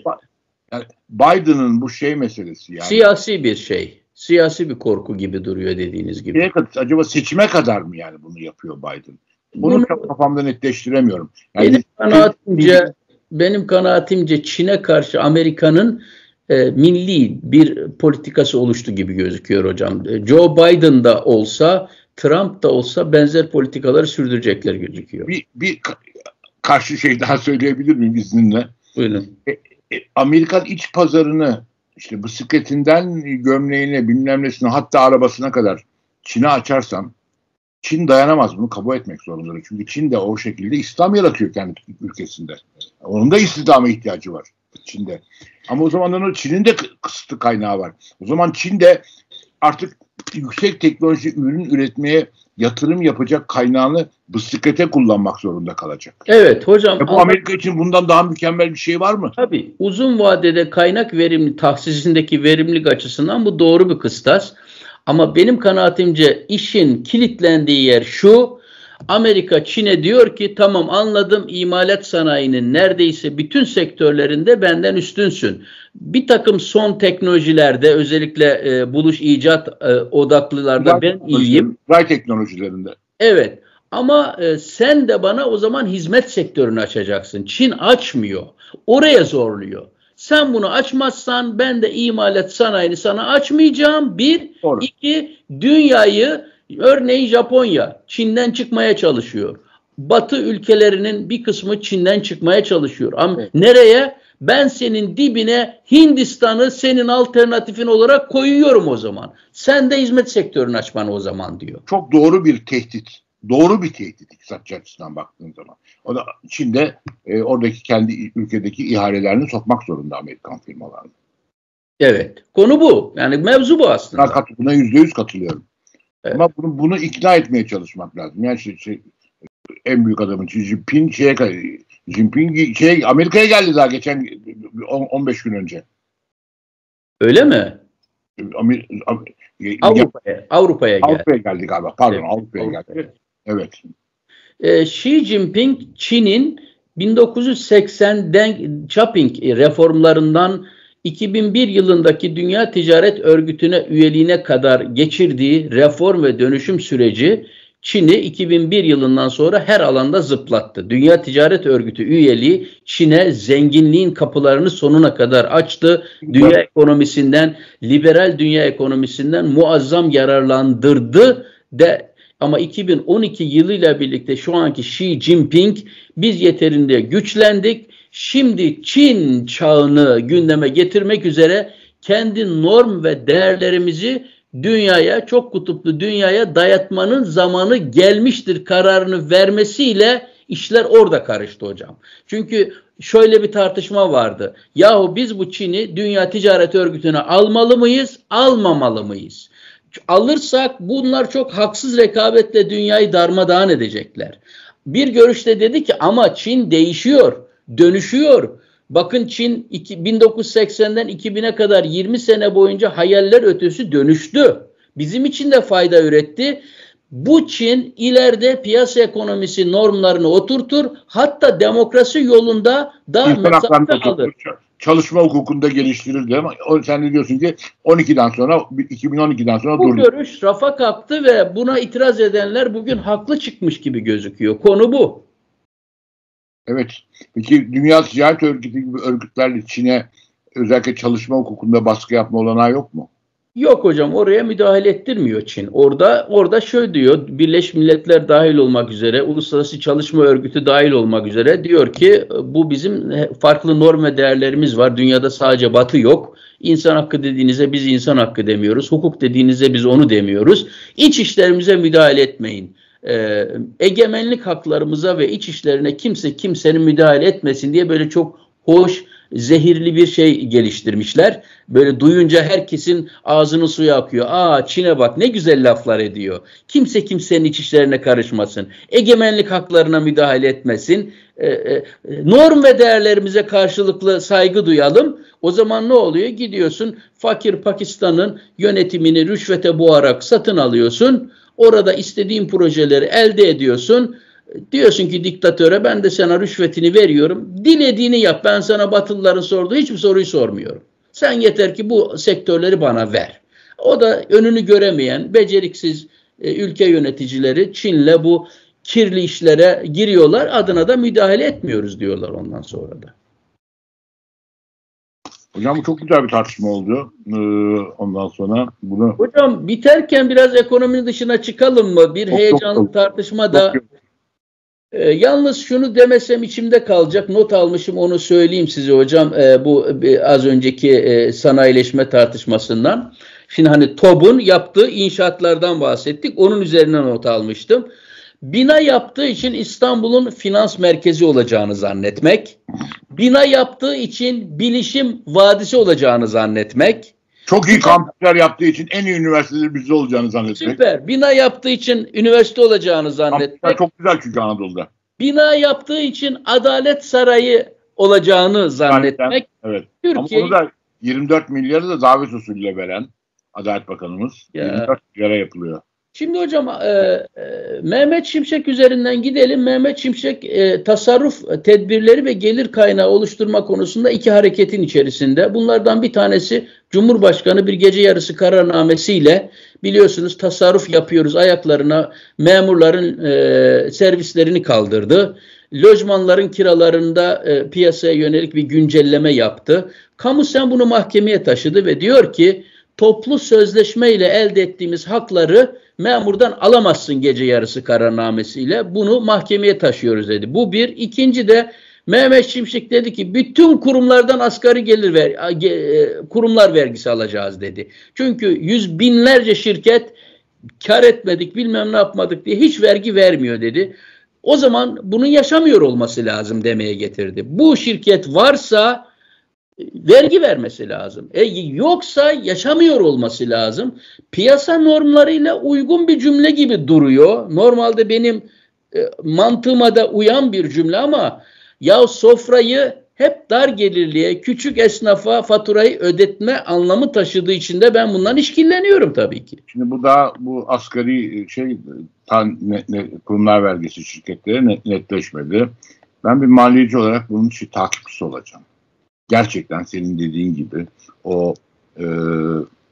Yani Biden'ın bu şey meselesi yani. Siyasi bir şey. Siyasi bir korku gibi duruyor dediğiniz gibi. Acaba seçime kadar mı yani bunu yapıyor Biden? Bunu, bunu çok kafamda netleştiremiyorum. Yani benim kanaatimce benim kanaatimce Çin'e karşı Amerika'nın e, milli bir politikası oluştu gibi gözüküyor hocam. E, Joe Biden da olsa, Trump da olsa benzer politikaları sürdürecekler gözüküyor. Bir, bir karşı şey daha söyleyebilir miyim izninle? Buyurun. E, e, Amerikan iç pazarını işte bisikletinden gömleğine bilmem nesine hatta arabasına kadar Çin'e açarsam Çin dayanamaz bunu kabul etmek zorundadır. Çünkü Çin de o şekilde İslam yaratıyor kendi ülkesinde. Onun da istihdama ihtiyacı var Çin'de. Ama o zaman Çin'in de kısıtlı kaynağı var. O zaman Çin de artık yüksek teknoloji ürün üretmeye yatırım yapacak kaynağını bisiklete kullanmak zorunda kalacak. Evet hocam. E bu Amerika için bundan daha mükemmel bir şey var mı? Tabii. Uzun vadede kaynak verimli tahsisindeki verimlilik açısından bu doğru bir kıstas. Ama benim kanaatimce işin kilitlendiği yer şu. Amerika Çin'e diyor ki tamam anladım imalat sanayinin neredeyse bütün sektörlerinde benden üstünsün. Bir takım son teknolojilerde özellikle e, buluş icat e, odaklılarda ben iyiyim. Ray teknolojilerinde. Evet ama e, sen de bana o zaman hizmet sektörünü açacaksın. Çin açmıyor. Oraya zorluyor. Sen bunu açmazsan ben de imalat sanayini sana açmayacağım. Bir, Doğru. iki, dünyayı Örneğin Japonya Çin'den çıkmaya çalışıyor. Batı ülkelerinin bir kısmı Çin'den çıkmaya çalışıyor. Ama evet. nereye? Ben senin dibine Hindistan'ı senin alternatifin olarak koyuyorum o zaman. Sen de hizmet sektörünü açman o zaman diyor. Çok doğru bir tehdit. Doğru bir tehdit iktisatçı açısından baktığın zaman. O da Çin'de e, oradaki kendi ülkedeki ihalelerini sokmak zorunda Amerikan firmalarına. Evet. Konu bu. Yani mevzu bu aslında. Buna yüzde yüz katılıyorum. Evet. Ama bunu, bunu ikna etmeye çalışmak lazım. Yani şey, şey, en büyük adamın Xi Jinping şeye, Jinping şey, Amerika'ya geldi daha geçen 15 gün önce. Öyle mi? Amer, Avrupa'ya Avrupa'ya geldi. Avrupa'ya geldi galiba. Pardon evet, Avrupa'ya Avrupa. geldi. Evet. Ee, Xi Jinping Çin'in 1980 Deng Xiaoping reformlarından 2001 yılındaki Dünya Ticaret Örgütü'ne üyeliğine kadar geçirdiği reform ve dönüşüm süreci Çin'i 2001 yılından sonra her alanda zıplattı. Dünya Ticaret Örgütü üyeliği Çin'e zenginliğin kapılarını sonuna kadar açtı. Dünya ekonomisinden, liberal dünya ekonomisinden muazzam yararlandırdı de ama 2012 yılıyla birlikte şu anki Xi Jinping biz yeterince güçlendik şimdi Çin çağını gündeme getirmek üzere kendi norm ve değerlerimizi dünyaya çok kutuplu dünyaya dayatmanın zamanı gelmiştir kararını vermesiyle işler orada karıştı hocam. Çünkü şöyle bir tartışma vardı. Yahu biz bu Çin'i Dünya Ticaret Örgütü'ne almalı mıyız, almamalı mıyız? Alırsak bunlar çok haksız rekabetle dünyayı darmadağın edecekler. Bir görüşte dedi ki ama Çin değişiyor, dönüşüyor. Bakın Çin 1980'den 2000'e kadar 20 sene boyunca hayaller ötesi dönüştü. Bizim için de fayda üretti. Bu Çin ileride piyasa ekonomisi normlarını oturtur. Hatta demokrasi yolunda da mesafe alır. Çalışma hukukunda geliştirir ama sen de diyorsun ki 12'den sonra 2012'den sonra bu durdu. görüş rafa kalktı ve buna itiraz edenler bugün haklı çıkmış gibi gözüküyor. Konu bu. Evet. Peki Dünya Ticaret Örgütü gibi örgütlerle Çin'e özellikle çalışma hukukunda baskı yapma olanağı yok mu? Yok hocam oraya müdahale ettirmiyor Çin. Orada orada şöyle diyor Birleşmiş Milletler dahil olmak üzere Uluslararası Çalışma Örgütü dahil olmak üzere diyor ki bu bizim farklı norm ve değerlerimiz var. Dünyada sadece batı yok. İnsan hakkı dediğinizde biz insan hakkı demiyoruz. Hukuk dediğinizde biz onu demiyoruz. İç işlerimize müdahale etmeyin e, egemenlik haklarımıza ve iç işlerine kimse kimsenin müdahale etmesin diye böyle çok hoş, zehirli bir şey geliştirmişler. Böyle duyunca herkesin ağzının suyu akıyor. Aa Çin'e bak ne güzel laflar ediyor. Kimse kimsenin iç işlerine karışmasın. Egemenlik haklarına müdahale etmesin. Ee, e, norm ve değerlerimize karşılıklı saygı duyalım. O zaman ne oluyor? Gidiyorsun fakir Pakistan'ın yönetimini rüşvete boğarak satın alıyorsun. Orada istediğin projeleri elde ediyorsun. Diyorsun ki diktatöre ben de sana rüşvetini veriyorum. Dilediğini yap. Ben sana Batılıların sorduğu hiçbir soruyu sormuyorum. Sen yeter ki bu sektörleri bana ver. O da önünü göremeyen beceriksiz e, ülke yöneticileri Çin'le bu kirli işlere giriyorlar. Adına da müdahale etmiyoruz diyorlar ondan sonra da. Hocam bu çok güzel bir tartışma oldu. Ee, ondan sonra bunu... Hocam biterken biraz ekonominin dışına çıkalım mı? Bir çok, heyecanlı çok, tartışma da. Ee, yalnız şunu demesem içimde kalacak. Not almışım onu söyleyeyim size hocam. Ee, bu az önceki e, sanayileşme tartışmasından. Şimdi hani TOB'un yaptığı inşaatlardan bahsettik. Onun üzerine not almıştım. Bina yaptığı için İstanbul'un finans merkezi olacağını zannetmek, bina yaptığı için bilişim vadisi olacağını zannetmek, çok iyi kampüsler yaptığı için en iyi üniversiteleri bizde olacağını zannetmek. Süper. Bina yaptığı için üniversite olacağını zannetmek. Kampüsler çok güzel çünkü Anadolu'da. Bina yaptığı için adalet sarayı olacağını zannetmek. Evet. Türkiye... Ama onu da 24 milyarı da davet usulüyle veren Adalet Bakanımız. Ya. 24 milyara yapılıyor. Şimdi hocam e, e, Mehmet Şimşek üzerinden gidelim. Mehmet Şimşek e, tasarruf tedbirleri ve gelir kaynağı oluşturma konusunda iki hareketin içerisinde. Bunlardan bir tanesi Cumhurbaşkanı bir gece yarısı kararnamesiyle biliyorsunuz tasarruf yapıyoruz ayaklarına memurların e, servislerini kaldırdı. Lojmanların kiralarında e, piyasaya yönelik bir güncelleme yaptı. Kamu sen bunu mahkemeye taşıdı ve diyor ki toplu sözleşme ile elde ettiğimiz hakları memurdan alamazsın gece yarısı kararnamesiyle. Bunu mahkemeye taşıyoruz dedi. Bu bir. İkinci de Mehmet Şimşek dedi ki bütün kurumlardan asgari gelir ver, e, kurumlar vergisi alacağız dedi. Çünkü yüz binlerce şirket kar etmedik bilmem ne yapmadık diye hiç vergi vermiyor dedi. O zaman bunun yaşamıyor olması lazım demeye getirdi. Bu şirket varsa vergi vermesi lazım. E, yoksa yaşamıyor olması lazım. Piyasa normlarıyla uygun bir cümle gibi duruyor. Normalde benim e, mantığıma da uyan bir cümle ama ya sofrayı hep dar gelirliye, küçük esnafa faturayı ödetme anlamı taşıdığı için de ben bundan işkilleniyorum tabii ki. Şimdi bu da bu asgari şey tan, net, net, kurumlar vergisi şirketleri net, netleşmedi. Ben bir maliyeci olarak bunun için takipçisi olacağım gerçekten senin dediğin gibi o e,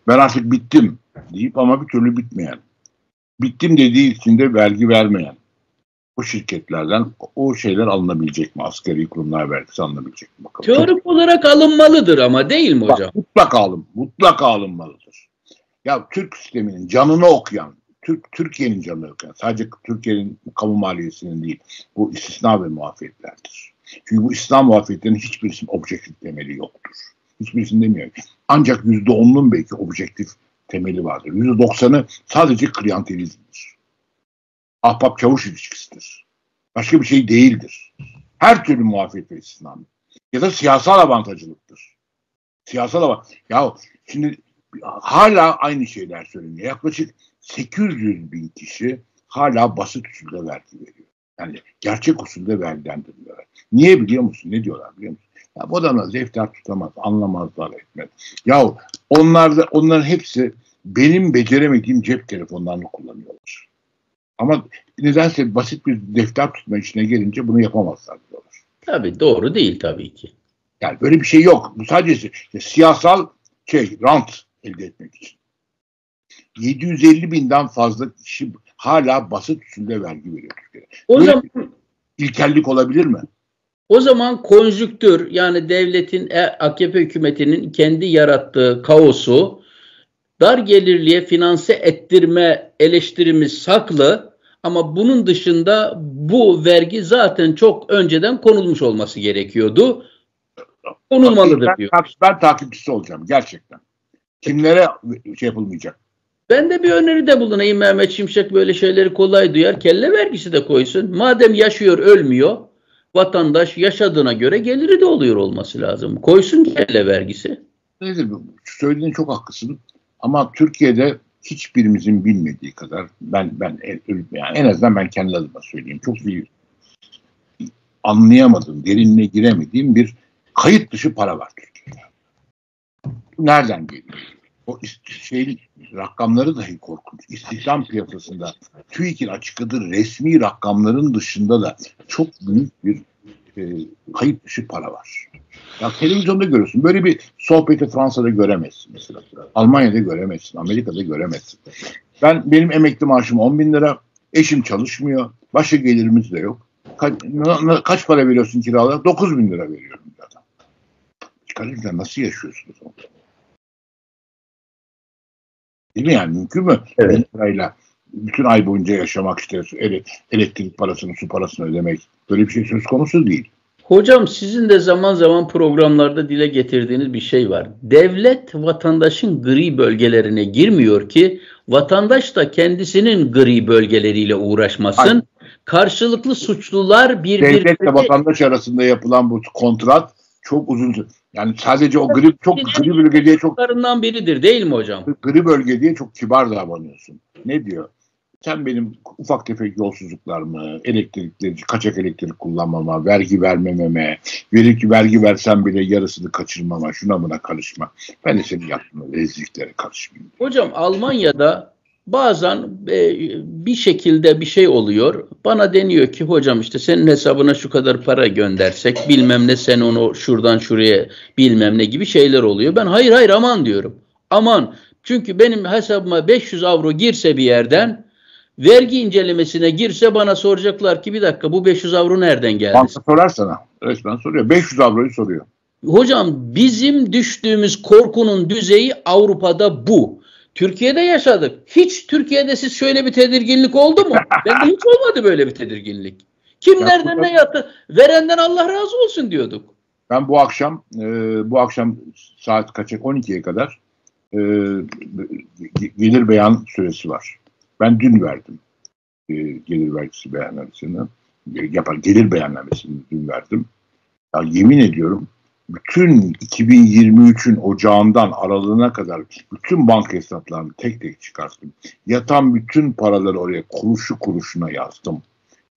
ben artık bittim deyip ama bir türlü bitmeyen, bittim dediği için de vergi vermeyen o şirketlerden o şeyler alınabilecek mi? Asgari kurumlar vergisi alınabilecek mi? Bakalım. Teorik Çok... olarak alınmalıdır ama değil mi hocam? Bak, mutlaka alın, mutlaka alınmalıdır. Ya Türk sisteminin canını okuyan, Türk Türkiye'nin canını okuyan, sadece Türkiye'nin kamu maliyesinin değil, bu istisna ve muafiyetlerdir. Çünkü bu İslam muhalefetlerinin hiçbirisinin objektif temeli yoktur. Hiçbirisinin demiyor. Ancak yüzde onunun belki objektif temeli vardır. %90'ı sadece kliyantelizmdir. Ahbap çavuş ilişkisidir. Başka bir şey değildir. Her türlü muafiyet ve istisnam. Ya da siyasal avantajcılıktır. Siyasal avantaj. Ya şimdi hala aynı şeyler söyleniyor. Yaklaşık 800 bin kişi hala basit usulde vergi veriyor. Yani gerçek usulde vergilendiriliyor. Niye biliyor musun? Ne diyorlar biliyor musun? Ya bu adamlar defter tutamaz, anlamazlar etmez. Ya onlar da, onların hepsi benim beceremediğim cep telefonlarını kullanıyorlar. Ama nedense basit bir defter tutma işine gelince bunu yapamazlar diyorlar. Tabii doğru değil tabii ki. Yani böyle bir şey yok. Bu sadece işte siyasal şey, rant elde etmek için. 750 binden fazla kişi hala basit usulde vergi veriyor Türkiye'de. O Böyle zaman ilkellik olabilir mi? O zaman konjüktür yani devletin e, AKP hükümetinin kendi yarattığı kaosu dar gelirliye finanse ettirme eleştirimiz saklı ama bunun dışında bu vergi zaten çok önceden konulmuş olması gerekiyordu. Konulmalıdır ben, diyor. Ben takipçisi olacağım gerçekten. Kimlere şey yapılmayacak? Ben de bir öneride bulunayım Mehmet Şimşek böyle şeyleri kolay duyar. Kelle vergisi de koysun. Madem yaşıyor ölmüyor vatandaş yaşadığına göre geliri de oluyor olması lazım. Koysun kelle vergisi. Nedir bu? Söylediğin çok haklısın. Ama Türkiye'de hiçbirimizin bilmediği kadar ben ben yani en azından ben kendi adıma söyleyeyim. Çok bir anlayamadım, derinine giremediğim bir kayıt dışı para var Türkiye'de. Nereden geliyor? O şey rakamları dahi korkunç. İstihdam piyasasında TÜİK'in açıkladığı resmi rakamların dışında da çok büyük bir e, kayıt dışı para var. Ya televizyonda görüyorsun. Böyle bir sohbeti Fransa'da göremezsin mesela. Almanya'da göremezsin. Amerika'da göremezsin. Ben benim emekli maaşım 10 bin lira. Eşim çalışmıyor. Başka gelirimiz de yok. Kaç, kaç para veriyorsun kiralara? 9 bin lira veriyorum. Çıkarınca nasıl yaşıyorsunuz? Değil mi yani? Mümkün mü? Evet. Lirayla bütün ay boyunca yaşamak işte elektrik parasını, su parasını ödemek böyle bir şey söz konusu değil. Hocam sizin de zaman zaman programlarda dile getirdiğiniz bir şey var. Devlet vatandaşın gri bölgelerine girmiyor ki vatandaş da kendisinin gri bölgeleriyle uğraşmasın. Hayır. Karşılıklı suçlular birbirine... Devletle vatandaş arasında yapılan bu kontrat çok uzun. Yani sadece o gri çok gri bölge diye çok biridir değil mi hocam? Gri bölge diye çok kibar davranıyorsun. Ne diyor? Sen benim ufak tefek yolsuzluklarımı, elektrikleri, kaçak elektrik kullanmama, vergi vermememe, vergi, vergi versem bile yarısını kaçırmama, şuna buna karışma. Ben de senin yaptığın rezilliklere karışmayayım. Hocam Almanya'da bazen e, bir şekilde bir şey oluyor. Bana deniyor ki hocam işte senin hesabına şu kadar para göndersek bilmem ne sen onu şuradan şuraya bilmem ne gibi şeyler oluyor. Ben hayır hayır aman diyorum. Aman çünkü benim hesabıma 500 avro girse bir yerden vergi incelemesine girse bana soracaklar ki bir dakika bu 500 avro nereden geldi? Banka sorar sana. Resmen soruyor. 500 avroyu soruyor. Hocam bizim düştüğümüz korkunun düzeyi Avrupa'da bu. Türkiye'de yaşadık. Hiç Türkiye'de siz şöyle bir tedirginlik oldu mu? [LAUGHS] Bende hiç olmadı böyle bir tedirginlik. Kim ya, nereden ne yaptı? Verenden Allah razı olsun diyorduk. Ben bu akşam e, bu akşam saat kaça 12'ye kadar e, gelir beyan süresi var. Ben dün verdim e, gelir vergisi beyannamesini. Yapar gelir beyannamesini dün verdim. Ya yemin ediyorum bütün 2023'ün ocağından aralığına kadar bütün banka hesaplarını tek tek çıkarttım. Yatan bütün paraları oraya kuruşu kuruşuna yazdım.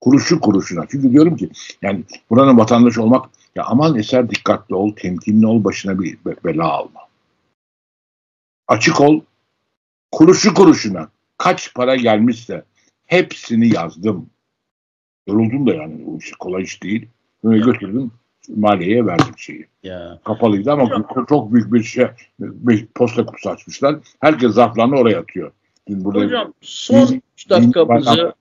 Kuruşu kuruşuna. Çünkü diyorum ki yani buranın vatandaşı olmak ya aman eser dikkatli ol, temkinli ol, başına bir bela alma. Açık ol, kuruşu kuruşuna kaç para gelmişse hepsini yazdım. Yoruldum da yani bu iş kolay iş değil. Böyle götürdüm maliyeye verdim şeyi. Ya. Kapalıydı ama Hocam. çok büyük bir şey bir posta kutusu açmışlar. Herkes zarflarını oraya atıyor. Şimdi burada Hocam son 3 dakikamızı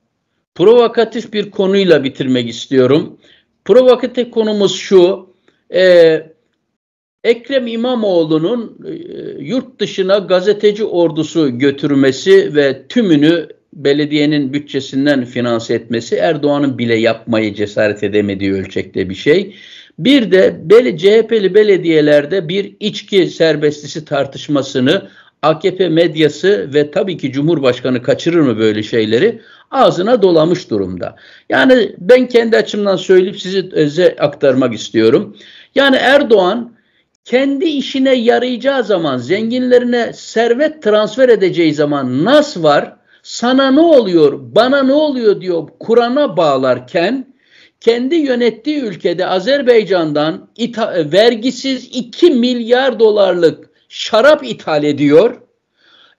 provokatif bir konuyla bitirmek istiyorum. Provokatif konumuz şu. E, Ekrem İmamoğlu'nun e, yurt dışına gazeteci ordusu götürmesi ve tümünü belediyenin bütçesinden finanse etmesi Erdoğan'ın bile yapmayı cesaret edemediği ölçekte bir şey. Bir de bel CHP'li belediyelerde bir içki serbestisi tartışmasını AKP medyası ve tabii ki Cumhurbaşkanı kaçırır mı böyle şeyleri? Ağzına dolamış durumda. Yani ben kendi açımdan söyleyip size aktarmak istiyorum. Yani Erdoğan kendi işine yarayacağı zaman, zenginlerine servet transfer edeceği zaman nas var, sana ne oluyor, bana ne oluyor diyor Kur'an'a bağlarken kendi yönettiği ülkede Azerbaycan'dan vergisiz 2 milyar dolarlık şarap ithal ediyor.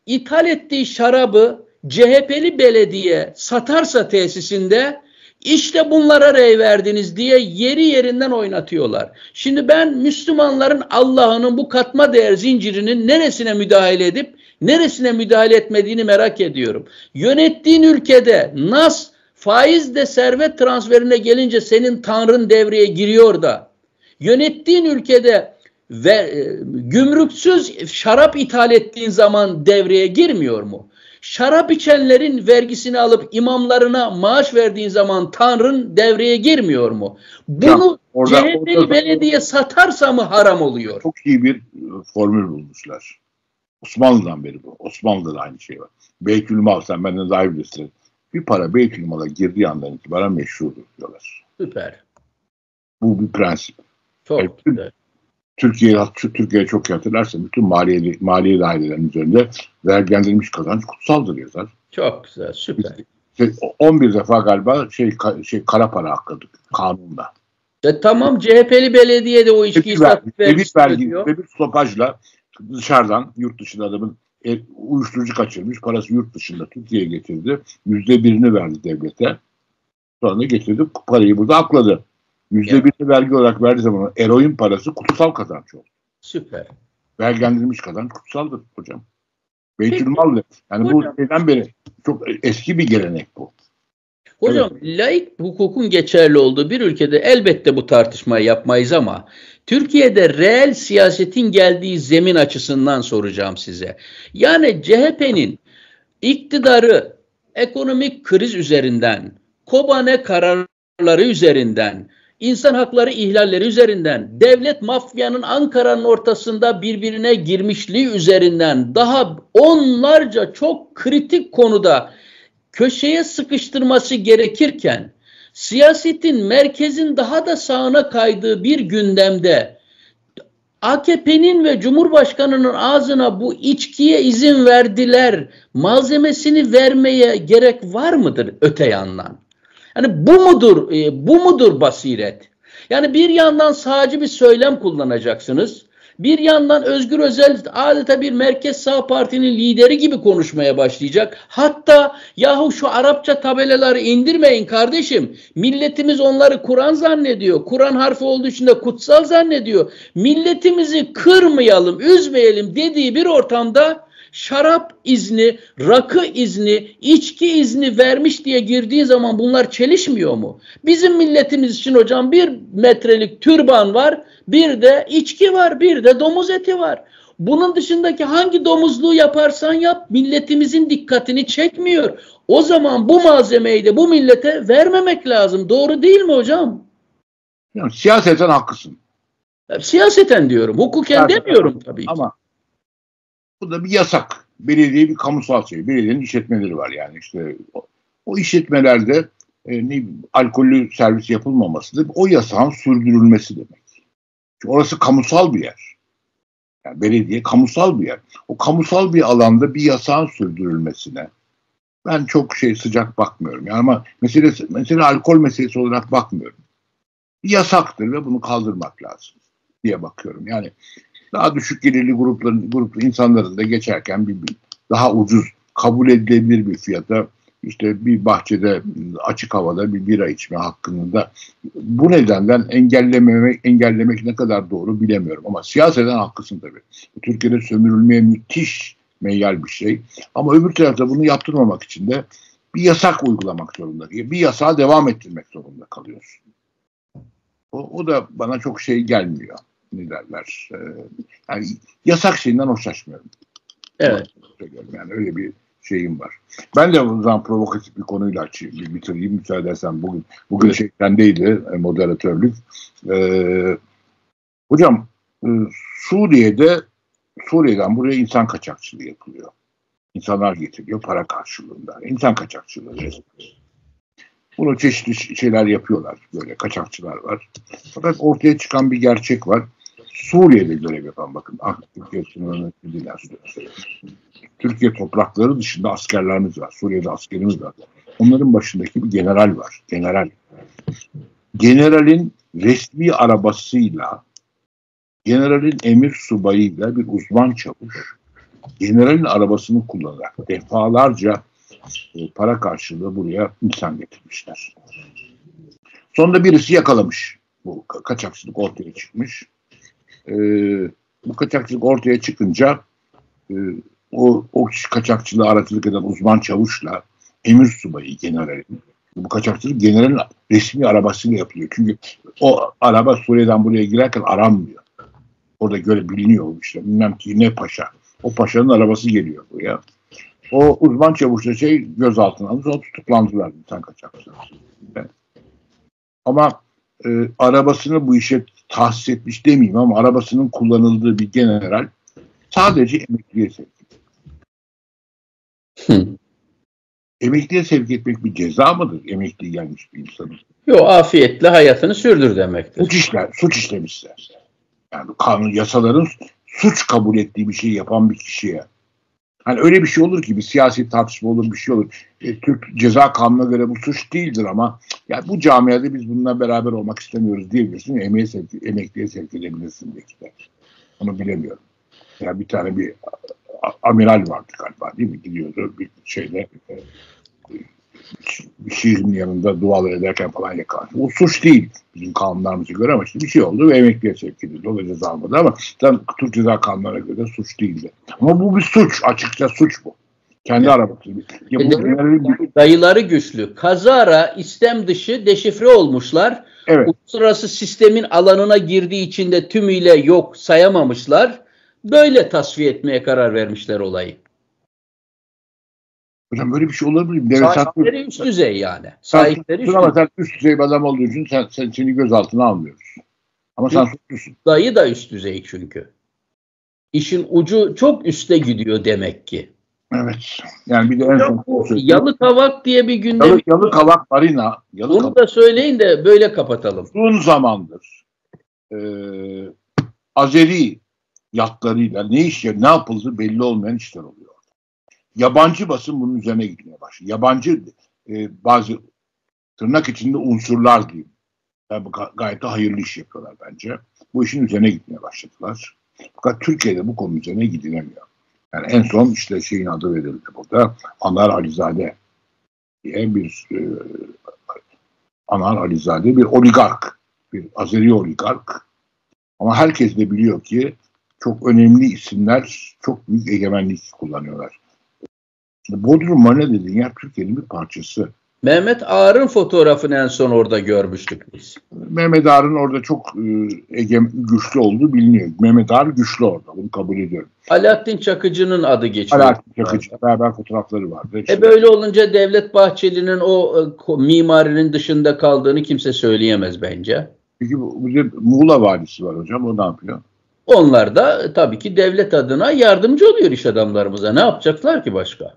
İthal ettiği şarabı CHP'li belediye satarsa tesisinde işte bunlara rey verdiniz diye yeri yerinden oynatıyorlar. Şimdi ben Müslümanların Allah'ının bu katma değer zincirinin neresine müdahale edip neresine müdahale etmediğini merak ediyorum. Yönettiğin ülkede nas faiz de servet transferine gelince senin tanrın devreye giriyor da yönettiğin ülkede ve e, gümrüksüz şarap ithal ettiğin zaman devreye girmiyor mu? Şarap içenlerin vergisini alıp imamlarına maaş verdiğin zaman Tanrı'nın devreye girmiyor mu? Bunu CHP'li belediye satarsa mı haram oluyor? Çok iyi bir e, formül bulmuşlar. Osmanlı'dan beri bu. Osmanlı'da da aynı şey var. Beytülmal sen benden daha iyi bilirsin. Bir para Beytülmal'a girdiği andan itibaren meşrudur diyorlar. Süper. Bu bir prensip. Çok yani, güzel. Türkiye Türkiye çok hatırlarsa bütün maliye maliye dairelerin üzerinde vergilendirilmiş kazanç kutsaldır yazar. Çok güzel, süper. Biz, 11 şey, defa galiba şey şey kara para hakladık kanunda. E, tamam CHP'li belediye de o içkiyi satıp vergi, vergi ve bir stopajla dışarıdan yurt dışında adamın e, uyuşturucu kaçırmış parası yurt dışında Türkiye'ye getirdi. Yüzde birini verdi devlete. Sonra getirdi parayı burada akladı. Yüzde birini vergi olarak verdiği zaman eroin parası kutsal kazanç oldu. Süper. Vergilendirilmiş kazanç kutsaldır hocam. Beytülmal'dır. Yani hocam. bu şeyden beri çok eski bir gelenek bu. Hocam evet. laik hukukun geçerli olduğu bir ülkede elbette bu tartışmayı yapmayız ama Türkiye'de reel siyasetin geldiği zemin açısından soracağım size. Yani CHP'nin iktidarı ekonomik kriz üzerinden, Kobane kararları üzerinden, insan hakları ihlalleri üzerinden, devlet mafyanın Ankara'nın ortasında birbirine girmişliği üzerinden daha onlarca çok kritik konuda köşeye sıkıştırması gerekirken siyasetin merkezin daha da sağına kaydığı bir gündemde AKP'nin ve Cumhurbaşkanı'nın ağzına bu içkiye izin verdiler malzemesini vermeye gerek var mıdır öte yandan? Yani bu mudur e, bu mudur basiret? Yani bir yandan sağcı bir söylem kullanacaksınız. Bir yandan Özgür Özel adeta bir merkez sağ partinin lideri gibi konuşmaya başlayacak. Hatta yahu şu Arapça tabelaları indirmeyin kardeşim. Milletimiz onları Kur'an zannediyor. Kur'an harfi olduğu için de kutsal zannediyor. Milletimizi kırmayalım, üzmeyelim dediği bir ortamda şarap izni, rakı izni, içki izni vermiş diye girdiği zaman bunlar çelişmiyor mu? Bizim milletimiz için hocam bir metrelik türban var, bir de içki var, bir de domuz eti var. Bunun dışındaki hangi domuzluğu yaparsan yap milletimizin dikkatini çekmiyor. O zaman bu malzemeyi de bu millete vermemek lazım. Doğru değil mi hocam? Yani siyaseten haklısın. Siyaseten diyorum. Hukuken siyaseten demiyorum tabii ki. Ama bu da bir yasak. Belediye bir kamusal şey. Belediyenin işletmeleri var yani işte o, o işletmelerde e, ne, alkollü servis yapılmaması da o yasağın sürdürülmesi demek. Çünkü orası kamusal bir yer. Yani belediye kamusal bir yer. O kamusal bir alanda bir yasağın sürdürülmesine ben çok şey sıcak bakmıyorum. Yani ama mesele, mesele alkol meselesi olarak bakmıyorum. Bir yasaktır ve bunu kaldırmak lazım diye bakıyorum. Yani daha düşük gelirli grupların gruplu insanların da geçerken bir, bir daha ucuz kabul edilebilir bir fiyata işte bir bahçede açık havada bir bira içme hakkını da bu nedenden engellememek, engellemek ne kadar doğru bilemiyorum. Ama siyaseten haklısın tabii. Türkiye'de sömürülmeye müthiş meyyal bir şey. Ama öbür tarafta bunu yaptırmamak için de bir yasak uygulamak zorunda. Bir yasağa devam ettirmek zorunda kalıyorsun. O, o da bana çok şey gelmiyor ne derler. E, yani yasak şeyinden hoşlaşmıyorum. Evet. Yani öyle bir şeyim var. Ben de o zaman provokatif bir konuyla açayım, bir bitireyim müsaade edersen bugün. Bugün evet. şeydendeydi e, moderatörlük. Ee, hocam e, Suriye'de Suriye'den buraya insan kaçakçılığı yapılıyor. İnsanlar getiriliyor para karşılığında. İnsan kaçakçılığı. Bunu çeşitli şeyler yapıyorlar. Böyle kaçakçılar var. Fakat ortaya çıkan bir gerçek var. Suriye'de görev yapan bakın. Türkiye sınırını Türkiye toprakları dışında askerlerimiz var. Suriye'de askerimiz var. Onların başındaki bir general var. General. Generalin resmi arabasıyla generalin emir subayıyla bir uzman çavuş generalin arabasını kullanarak defalarca e, para karşılığı buraya insan getirmişler. Sonunda birisi yakalamış. Bu kaçakçılık ortaya çıkmış. E, bu kaçakçılık ortaya çıkınca e, o, o kaçakçılığı aracılık eden uzman çavuşla emir subayı generalin bu kaçakçılık generalin resmi arabasıyla yapılıyor. Çünkü o araba Suriye'den buraya girerken aranmıyor. Orada göre biliniyor işte. Bilmem ki ne paşa. O paşanın arabası geliyor buraya. O uzman çavuşla şey gözaltına aldı. Sonra tutuklandılar insan kaçakçıları. Evet. Ama e, arabasını bu işe tahsis etmiş demeyeyim ama arabasının kullanıldığı bir general sadece emekliye sevk Emekliye sevk etmek bir ceza mıdır? Emekli gelmiş bir insanın. Yok afiyetle hayatını sürdür demektir. Suç işler, suç işlemişse. Yani kanun, yasaların suç kabul ettiği bir şey yapan bir kişiye. Hani öyle bir şey olur ki bir siyasi tartışma olur bir şey olur. E, Türk ceza kanununa göre bu suç değildir ama ya bu camiada biz bununla beraber olmak istemiyoruz diyebilirsin. Emeğe sevk, emekliye sevk edebilirsin belki. Onu bilemiyorum. Ya bir tane bir amiral vardı galiba değil mi? Gidiyordu bir şeyle e, şiirin yanında dualar ederken falan yakalandı. O suç değil bizim kanunlarımıza göre ama işte bir şey oldu ve emekliye sevk edildi. O da ceza almadı ama tam Türk ceza kanunlarına göre suç değildi. Ama bu bir suç. Açıkça suç bu. Kendi evet. arabası. Ya bu Dayıları güçlü. Kazara istem dışı deşifre olmuşlar. Evet. Uluslararası sistemin alanına girdiği için de tümüyle yok sayamamışlar. Böyle tasfiye etmeye karar vermişler olayı. Hocam böyle bir şey olabilir mi? Devlet Sahipleri üst düzey yani. Sahipleri üst düzey. Sen üst düzey bir adam olduğu için sen, sen seni gözaltına almıyoruz. Ama sen suçlusun. Dayı da üst düzey çünkü. İşin ucu çok üste gidiyor demek ki. Evet. Yani bir de en son Yalı Kavak diye bir günde Yalı, Yalı Kavak Marina. Yalı Onu da söyleyin de böyle kapatalım. Uzun zamandır e, Azeri yatlarıyla ne iş ne yapıldığı belli olmayan işler oluyor. Yabancı basın bunun üzerine gitmeye başlıyor. Yabancı e, bazı tırnak içinde unsurlar diyeyim. Yani bu gayet de hayırlı iş yapıyorlar bence. Bu işin üzerine gitmeye başladılar. Fakat Türkiye'de bu konu üzerine gidilemiyor. Yani en son işte şeyin adı verildi burada. Anar Alizade diye bir e, Anar Alizade bir oligark. Bir Azeri oligark. Ama herkes de biliyor ki çok önemli isimler çok büyük egemenlik kullanıyorlar. Bodrum dediğin yer Türkiye'nin bir parçası. Mehmet Ağar'ın fotoğrafını en son orada görmüştük biz. Mehmet Ağar'ın orada çok e, egem, güçlü olduğu biliniyor. Mehmet Ağar güçlü orada. Bunu kabul ediyorum. Alaaddin Çakıcı'nın adı geçiyor. Alaaddin Çakıcı. Beraber fotoğrafları vardı. E böyle olunca Devlet Bahçeli'nin o, o mimarinin dışında kaldığını kimse söyleyemez bence. Peki bu, bir Muğla valisi var hocam. O ne yapıyor? Onlar da tabii ki devlet adına yardımcı oluyor iş adamlarımıza. Ne yapacaklar ki başka?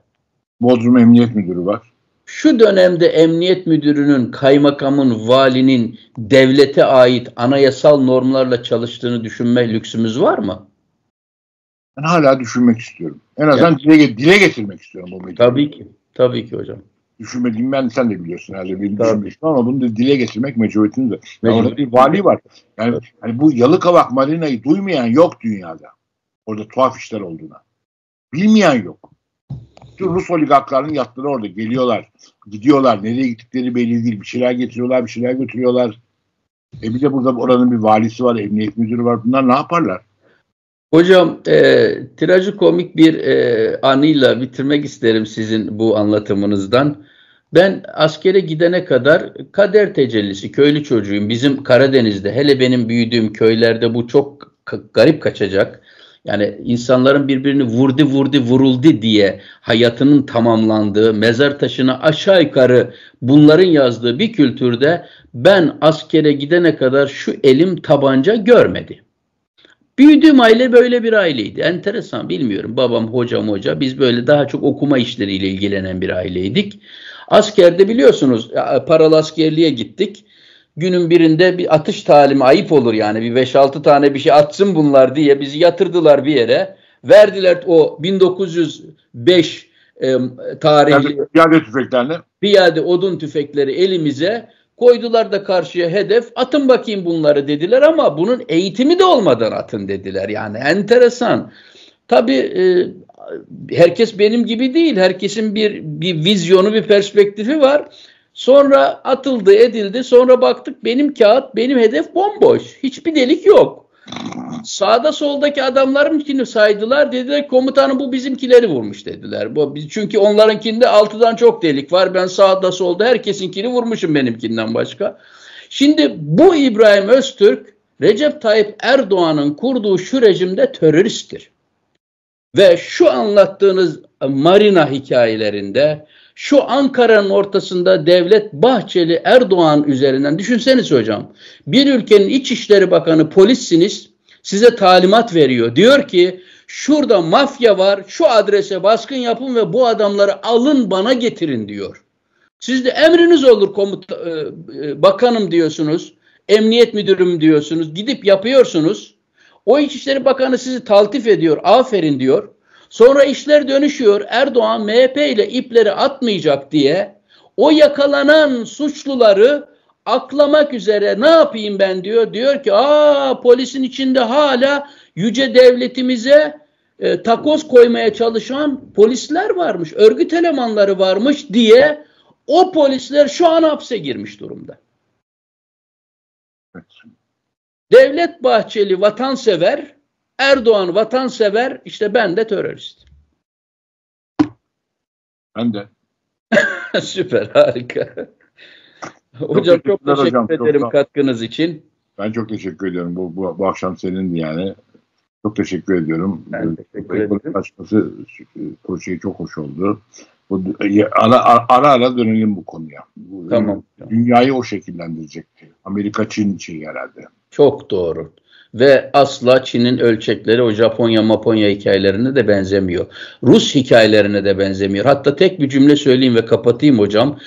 Bodrum Emniyet Müdürü var. Şu dönemde emniyet müdürünün, kaymakamın, valinin devlete ait anayasal normlarla çalıştığını düşünme lüksümüz var mı? Ben hala düşünmek istiyorum. En azından yani, dile, dile getirmek istiyorum bu medyayı. Tabii ki. Tabii ki hocam. Düşünmediğim ben sen de biliyorsun herhalde. Benim düşünmüştüm ama bunu da dile getirmek mecburiyetinde. Orada bir vali var. Yani, evet. yani bu Yalıkavak Marina'yı duymayan yok dünyada. Orada tuhaf işler olduğuna. Bilmeyen yok. Rus oligarkların yatları orada. Geliyorlar, gidiyorlar. Nereye gittikleri belli değil. Bir şeyler getiriyorlar, bir şeyler götürüyorlar. E bir de burada oranın bir valisi var, emniyet müdürü var. Bunlar ne yaparlar? Hocam e, trajikomik bir e, anıyla bitirmek isterim sizin bu anlatımınızdan. Ben askere gidene kadar kader tecellisi, köylü çocuğuyum. Bizim Karadeniz'de, hele benim büyüdüğüm köylerde bu çok garip kaçacak. Yani insanların birbirini vurdu vurdu vuruldu diye hayatının tamamlandığı, mezar taşına aşağı yukarı bunların yazdığı bir kültürde ben askere gidene kadar şu elim tabanca görmedi. Büyüdüğüm aile böyle bir aileydi. Enteresan bilmiyorum. Babam hocam hoca. Biz böyle daha çok okuma işleriyle ilgilenen bir aileydik. Askerde biliyorsunuz paralı askerliğe gittik. Günün birinde bir atış talimi ayıp olur yani. Bir 5-6 tane bir şey atsın bunlar diye bizi yatırdılar bir yere. Verdiler o 1905 e, tarihli piyade tüfeklerle piyade odun tüfekleri elimize koydular da karşıya hedef atın bakayım bunları dediler ama bunun eğitimi de olmadan atın dediler yani enteresan. Tabi e, herkes benim gibi değil herkesin bir, bir vizyonu bir perspektifi var. Sonra atıldı edildi sonra baktık benim kağıt benim hedef bomboş hiçbir delik yok. Sağda soldaki adamlarınkini saydılar. Dediler komutanım bu bizimkileri vurmuş dediler. Bu, çünkü onlarınkinde altıdan çok delik var. Ben sağda solda herkesinkini vurmuşum benimkinden başka. Şimdi bu İbrahim Öztürk Recep Tayyip Erdoğan'ın kurduğu şu rejimde teröristtir. Ve şu anlattığınız marina hikayelerinde şu Ankara'nın ortasında Devlet Bahçeli Erdoğan üzerinden düşünseniz hocam bir ülkenin İçişleri Bakanı polissiniz size talimat veriyor. Diyor ki şurada mafya var şu adrese baskın yapın ve bu adamları alın bana getirin diyor. Siz de emriniz olur komuta, e, e, bakanım diyorsunuz. Emniyet müdürüm diyorsunuz. Gidip yapıyorsunuz. O İçişleri Bakanı sizi taltif ediyor. Aferin diyor. Sonra işler dönüşüyor. Erdoğan MHP ile ipleri atmayacak diye o yakalanan suçluları aklamak üzere ne yapayım ben diyor. Diyor ki aa polisin içinde hala yüce devletimize e, takoz koymaya çalışan polisler varmış. Örgüt elemanları varmış diye o polisler şu an hapse girmiş durumda. Devlet Bahçeli vatansever, Erdoğan vatansever, işte ben de terörist. Ben de. [LAUGHS] Süper, harika. Hocam çok, çok teşekkür hocam, ederim çok katkınız için. Ben çok teşekkür ediyorum. Bu, bu, bu akşam senin yani. Çok teşekkür ediyorum. Ben teşekkür ederim. Açması projeyi çok hoş oldu. Bu, ara, ara ara dönelim bu konuya. Bu, tamam. Dünyayı o şekillendirecek. Amerika Çin için herhalde. Çok doğru. Ve asla Çin'in ölçekleri o Japonya Maponya hikayelerine de benzemiyor. Rus hikayelerine de benzemiyor. Hatta tek bir cümle söyleyeyim ve kapatayım hocam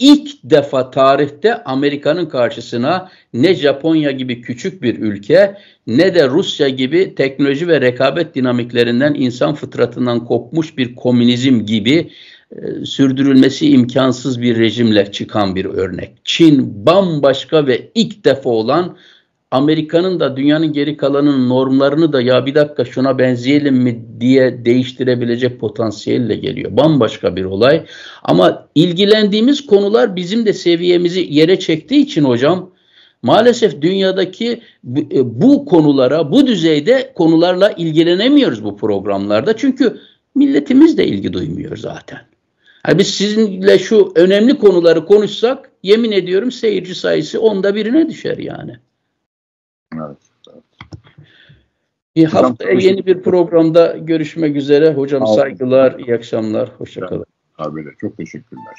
ilk defa tarihte Amerika'nın karşısına ne Japonya gibi küçük bir ülke ne de Rusya gibi teknoloji ve rekabet dinamiklerinden insan fıtratından kopmuş bir komünizm gibi e, sürdürülmesi imkansız bir rejimle çıkan bir örnek. Çin bambaşka ve ilk defa olan Amerika'nın da dünyanın geri kalanının normlarını da ya bir dakika şuna benzeyelim mi diye değiştirebilecek potansiyelle geliyor. Bambaşka bir olay. Ama ilgilendiğimiz konular bizim de seviyemizi yere çektiği için hocam maalesef dünyadaki bu konulara, bu düzeyde konularla ilgilenemiyoruz bu programlarda. Çünkü milletimiz de ilgi duymuyor zaten. Yani biz sizinle şu önemli konuları konuşsak yemin ediyorum seyirci sayısı onda birine düşer yani. Evet. Bir haftaya yeni bir programda görüşmek üzere. Hocam saygılar, iyi akşamlar. Hoşçakalın. Abi de çok teşekkürler.